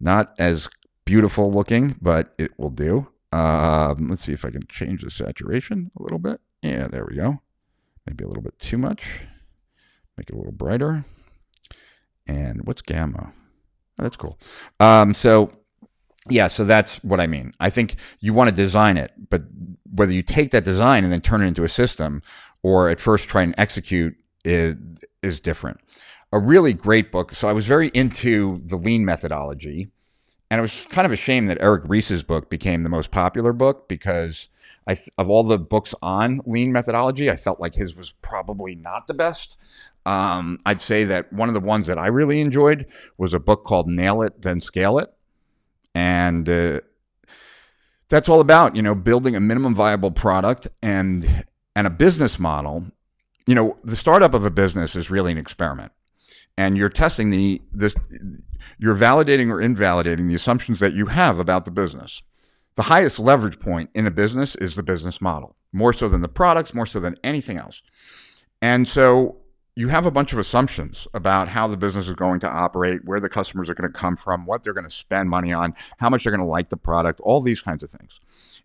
Not as beautiful looking, but it will do. Um, let's see if I can change the saturation a little bit. Yeah, there we go. Maybe a little bit too much. Make it a little brighter. And what's gamma? Oh, that's cool. Um, so yeah, so that's what I mean. I think you want to design it, but whether you take that design and then turn it into a system, or at first try and execute is is different. A really great book. So I was very into the lean methodology, and it was kind of a shame that Eric Ries's book became the most popular book because I, of all the books on lean methodology, I felt like his was probably not the best. Um, I'd say that one of the ones that I really enjoyed was a book called Nail It, Then Scale It. And uh, that's all about, you know, building a minimum viable product and and a business model. You know, the startup of a business is really an experiment. And you're testing the this you're validating or invalidating the assumptions that you have about the business. The highest leverage point in a business is the business model, more so than the products, more so than anything else. And so you have a bunch of assumptions about how the business is going to operate, where the customers are going to come from, what they're going to spend money on, how much they're going to like the product, all these kinds of things.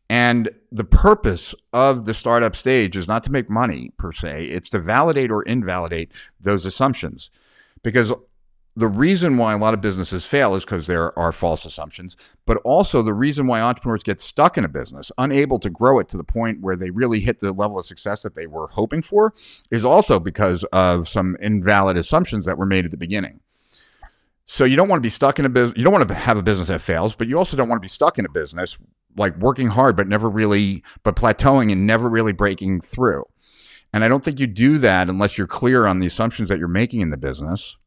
And the purpose of the startup stage is not to make money per se, it's to validate or invalidate those assumptions. Because the reason why a lot of businesses fail is because there are false assumptions, but also the reason why entrepreneurs get stuck in a business, unable to grow it to the point where they really hit the level of success that they were hoping for, is also because of some invalid assumptions that were made at the beginning. So you don't want to be stuck in a business. You don't want to have a business that fails, but you also don't want to be stuck in a business like working hard but never really, but plateauing and never really breaking through. And I don't think you do that unless you're clear on the assumptions that you're making in the business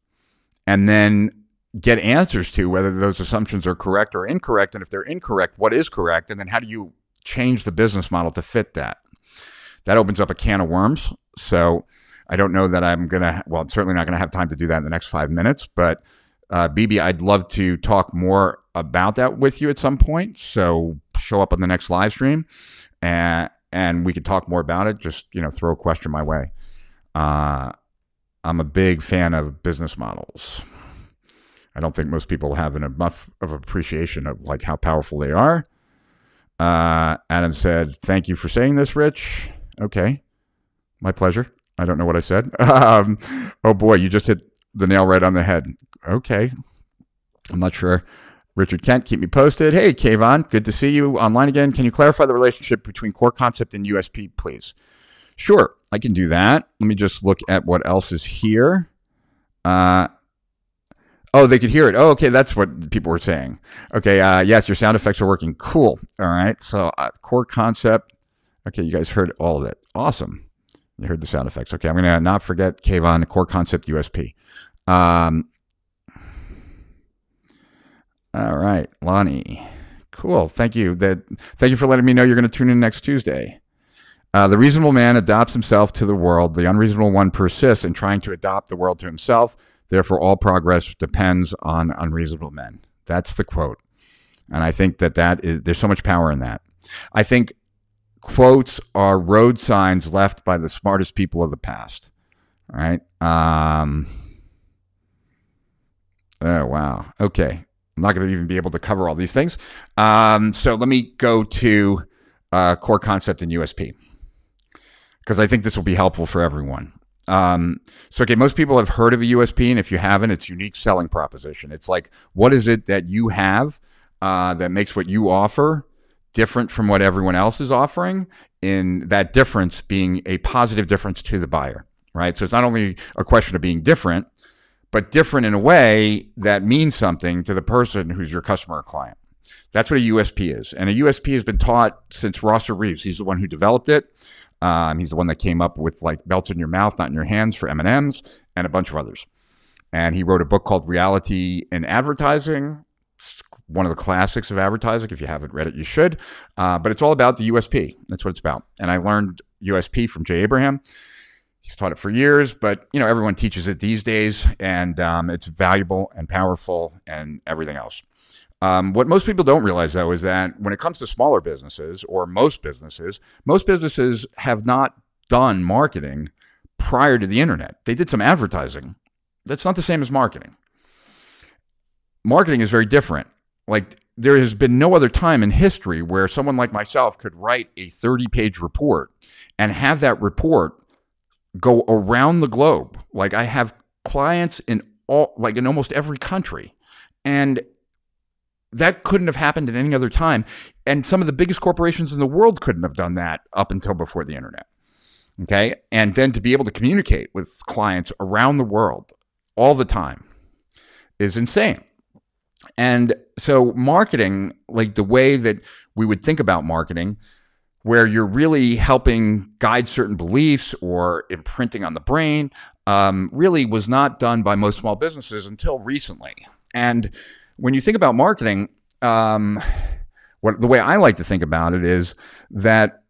and then get answers to whether those assumptions are correct or incorrect. And if they're incorrect, what is correct? And then how do you change the business model to fit that? That opens up a can of worms. So I don't know that I'm going to, well, I'm certainly not going to have time to do that in the next five minutes. But uh, BB, I'd love to talk more about that with you at some point. So show up on the next live stream and, and we could talk more about it. Just, you know, throw a question my way. Uh, I'm a big fan of business models. I don't think most people have enough of appreciation of like how powerful they are. Uh, Adam said, "Thank you for saying this, Rich." Okay, my pleasure. I don't know what I said. Um, oh boy, you just hit the nail right on the head. Okay, I'm not sure. Richard Kent, keep me posted. Hey, Kayvon, good to see you online again. Can you clarify the relationship between core concept and USP, please? Sure, I can do that. Let me just look at what else is here. Uh, oh, they could hear it. Oh, okay, that's what people were saying. Okay, uh, yes, your sound effects are working. Cool. All right, so uh, core concept. Okay, you guys heard all of it. Awesome. You heard the sound effects. Okay, I'm going to not forget Kayvon, core concept USP. Um, all right, Lonnie. Cool. Thank you. That. Thank you for letting me know you're going to tune in next Tuesday. Uh, the reasonable man adopts himself to the world. The unreasonable one persists in trying to adopt the world to himself. Therefore, all progress depends on unreasonable men. That's the quote, and I think that that is there's so much power in that. I think quotes are road signs left by the smartest people of the past. All right. Um, oh wow. Okay. I'm not going to even be able to cover all these things. Um, so let me go to uh, core concept and USP because I think this will be helpful for everyone. Um, so, okay, most people have heard of a USP, and if you haven't, it's unique selling proposition. It's like, what is it that you have uh, that makes what you offer different from what everyone else is offering? In that difference being a positive difference to the buyer, right? So it's not only a question of being different, but different in a way that means something to the person who's your customer or client. That's what a USP is. And a USP has been taught since Rosser Reeves. He's the one who developed it. Um, he's the one that came up with like belts in your mouth, not in your hands for M&Ms and a bunch of others. And he wrote a book called Reality in Advertising. It's one of the classics of advertising. If you haven't read it, you should. Uh, but it's all about the USP. That's what it's about. And I learned USP from Jay Abraham. He's taught it for years, but you know everyone teaches it these days, and um, it's valuable and powerful and everything else. Um, what most people don't realize, though, is that when it comes to smaller businesses or most businesses, most businesses have not done marketing prior to the internet. They did some advertising. That's not the same as marketing. Marketing is very different. Like, there has been no other time in history where someone like myself could write a 30 page report and have that report go around the globe. Like, I have clients in all, like, in almost every country. And that couldn't have happened at any other time. And some of the biggest corporations in the world couldn't have done that up until before the internet. Okay. And then to be able to communicate with clients around the world all the time is insane. And so, marketing, like the way that we would think about marketing, where you're really helping guide certain beliefs or imprinting on the brain, um, really was not done by most small businesses until recently. And when you think about marketing, um, what the way I like to think about it is that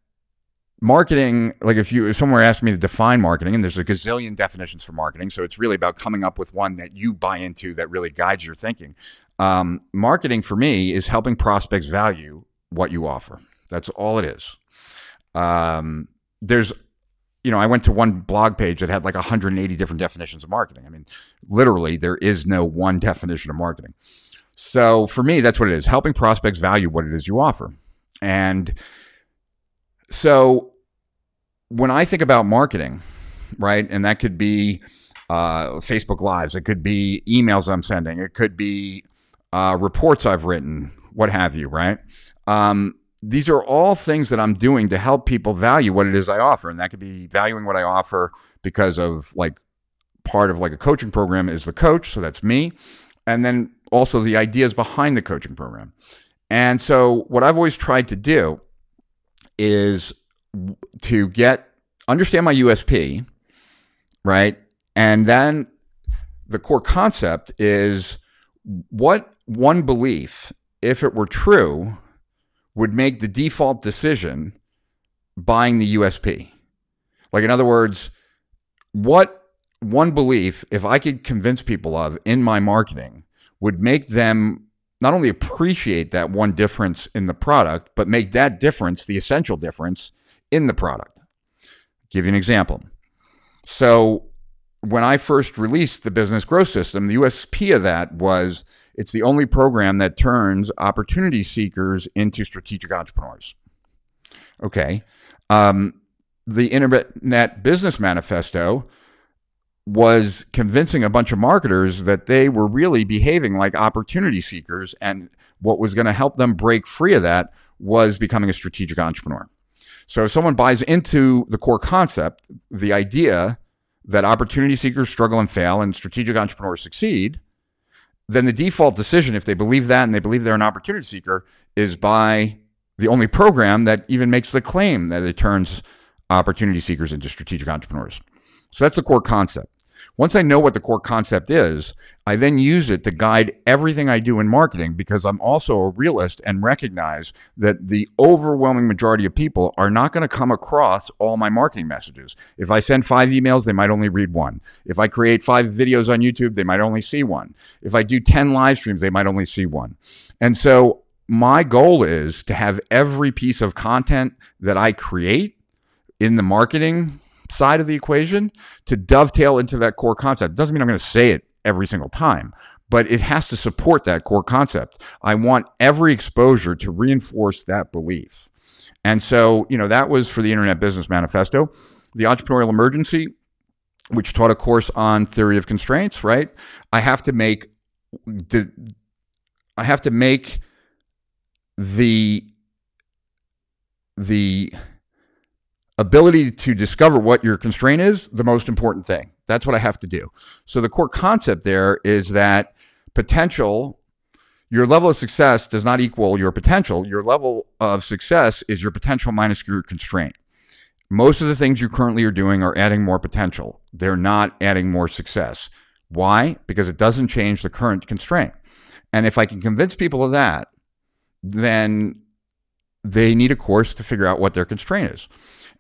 marketing like if you if someone asked me to define marketing and there's a gazillion definitions for marketing so it's really about coming up with one that you buy into that really guides your thinking um, marketing for me is helping prospects value what you offer that's all it is um, there's you know i went to one blog page that had like 180 different definitions of marketing. I mean literally there is no one definition of marketing. So for me that's what it is. Helping prospects value what it is you offer. And so when I think about marketing, right, and that could be uh, Facebook Lives, it could be emails I'm sending, it could be uh, reports I've written, what have you, right? Um, these are all things that I'm doing to help people value what it is I offer, and that could be valuing what I offer because of like part of like a coaching program is the coach, so that's me, and then also the ideas behind the coaching program. And so what I've always tried to do is to get understand my USP, right? And then the core concept is what one belief, if it were true, would make the default decision buying the USP. Like, in other words, what one belief, if I could convince people of in my marketing, would make them not only appreciate that one difference in the product, but make that difference the essential difference in the product. I'll give you an example. So, when I first released the business growth system, the USP of that was it's the only program that turns opportunity seekers into strategic entrepreneurs. Okay. Um, the Internet Business Manifesto was convincing a bunch of marketers that they were really behaving like opportunity seekers and what was going to help them break free of that was becoming a strategic entrepreneur. So if someone buys into the core concept, the idea that opportunity seekers struggle and fail and strategic entrepreneurs succeed, then the default decision, if they believe that and they believe they're an opportunity seeker, is buy the only program that even makes the claim that it turns opportunity seekers into strategic entrepreneurs. So that's the core concept. Once I know what the core concept is, I then use it to guide everything I do in marketing because I'm also a realist and recognize that the overwhelming majority of people are not going to come across all my marketing messages. If I send five emails, they might only read one. If I create five videos on YouTube, they might only see one. If I do 10 live streams, they might only see one. And so my goal is to have every piece of content that I create in the marketing side of the equation to dovetail into that core concept. Doesn't mean I'm going to say it every single time, but it has to support that core concept. I want every exposure to reinforce that belief. And so, you know, that was for the Internet Business Manifesto. The Entrepreneurial Emergency, which taught a course on theory of constraints, right? I have to make the I have to make the the ability to discover what your constraint is the most important thing. That's what I have to do. So the core concept there is that potential, your level of success does not equal your potential. Your level of success is your potential minus your constraint. Most of the things you currently are doing are adding more potential. They're not adding more success. Why? Because it doesn't change the current constraint. And if I can convince people of that, then they need a course to figure out what their constraint is.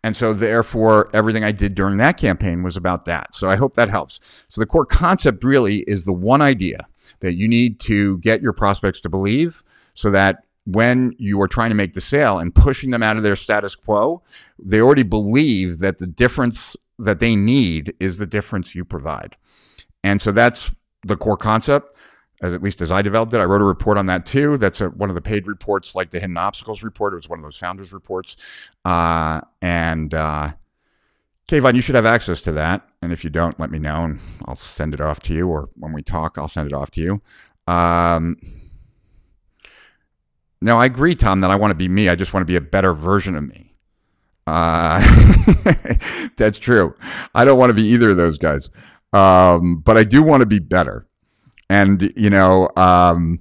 And so, therefore, everything I did during that campaign was about that. So, I hope that helps. So, the core concept really is the one idea that you need to get your prospects to believe so that when you are trying to make the sale and pushing them out of their status quo, they already believe that the difference that they need is the difference you provide. And so, that's the core concept as at least as I developed it. I wrote a report on that too. That's a, one of the paid reports, like the Hidden Obstacles report. It was one of those founders reports. Uh, and uh, Kayvon, you should have access to that. And if you don't, let me know, and I'll send it off to you. Or when we talk, I'll send it off to you. Um, no, I agree, Tom, that I want to be me. I just want to be a better version of me. Uh, that's true. I don't want to be either of those guys. Um, but I do want to be better and you know, um,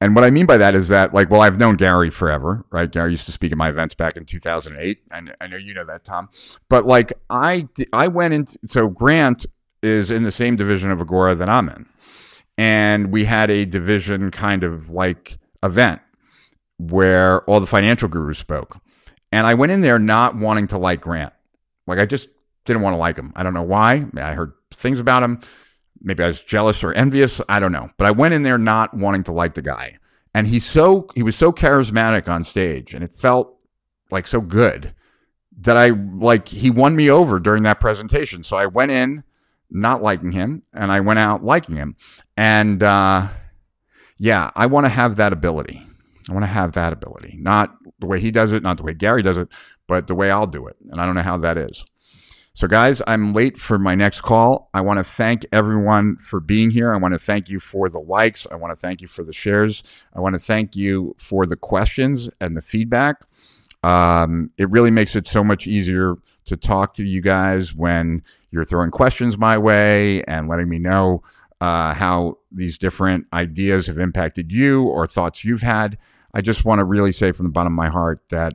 and what I mean by that is that, like, well, I've known Gary forever, right? Gary used to speak at my events back in 2008. And I know you know that, Tom. But like, I I went into so Grant is in the same division of Agora that I'm in, and we had a division kind of like event where all the financial gurus spoke, and I went in there not wanting to like Grant, like I just didn't want to like him. I don't know why. I heard things about him maybe I was jealous or envious. I don't know. But I went in there not wanting to like the guy. And he's so he was so charismatic on stage and it felt like so good that I like he won me over during that presentation. So I went in not liking him and I went out liking him. And uh, yeah, I want to have that ability. I want to have that ability. Not the way he does it, not the way Gary does it, but the way I'll do it. And I don't know how that is. So, guys, I'm late for my next call. I want to thank everyone for being here. I want to thank you for the likes. I want to thank you for the shares. I want to thank you for the questions and the feedback. Um, it really makes it so much easier to talk to you guys when you're throwing questions my way and letting me know uh, how these different ideas have impacted you or thoughts you've had. I just want to really say from the bottom of my heart that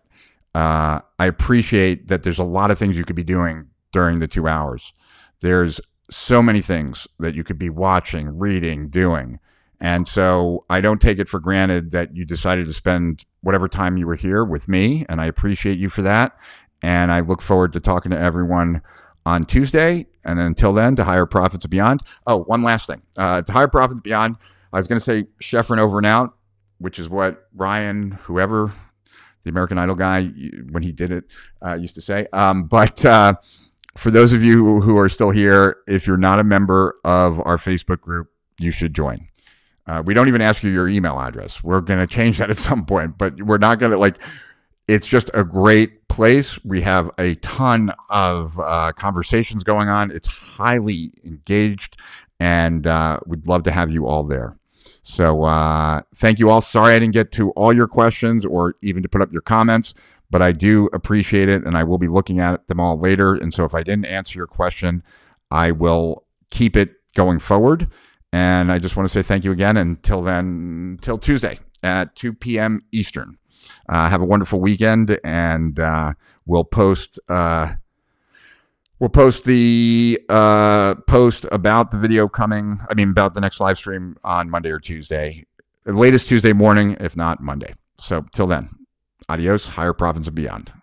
uh, I appreciate that there's a lot of things you could be doing during the two hours. There's so many things that you could be watching, reading, doing. And so I don't take it for granted that you decided to spend whatever time you were here with me, and I appreciate you for that. And I look forward to talking to everyone on Tuesday. And until then, to higher profits beyond. Oh, one last thing. Uh, to higher profits beyond, I was going to say Schefren over and out, which is what Ryan, whoever, the American Idol guy, when he did it, uh, used to say. Um, but uh, for those of you who are still here, if you're not a member of our Facebook group, you should join. Uh, we don't even ask you your email address. We're going to change that at some point, but we're not going to like. It's just a great place. We have a ton of uh, conversations going on. It's highly engaged, and uh, we'd love to have you all there. So uh, thank you all. Sorry I didn't get to all your questions or even to put up your comments, but I do appreciate it, and I will be looking at them all later. And so if I didn't answer your question, I will keep it going forward. And I just want to say thank you again. Until then, until Tuesday at 2 p.m. Eastern. Uh, have a wonderful weekend, and uh, we'll post. Uh, we'll post the uh, post about the video coming. I mean, about the next live stream on Monday or Tuesday, latest Tuesday morning, if not Monday. So till then, adios, higher province and beyond.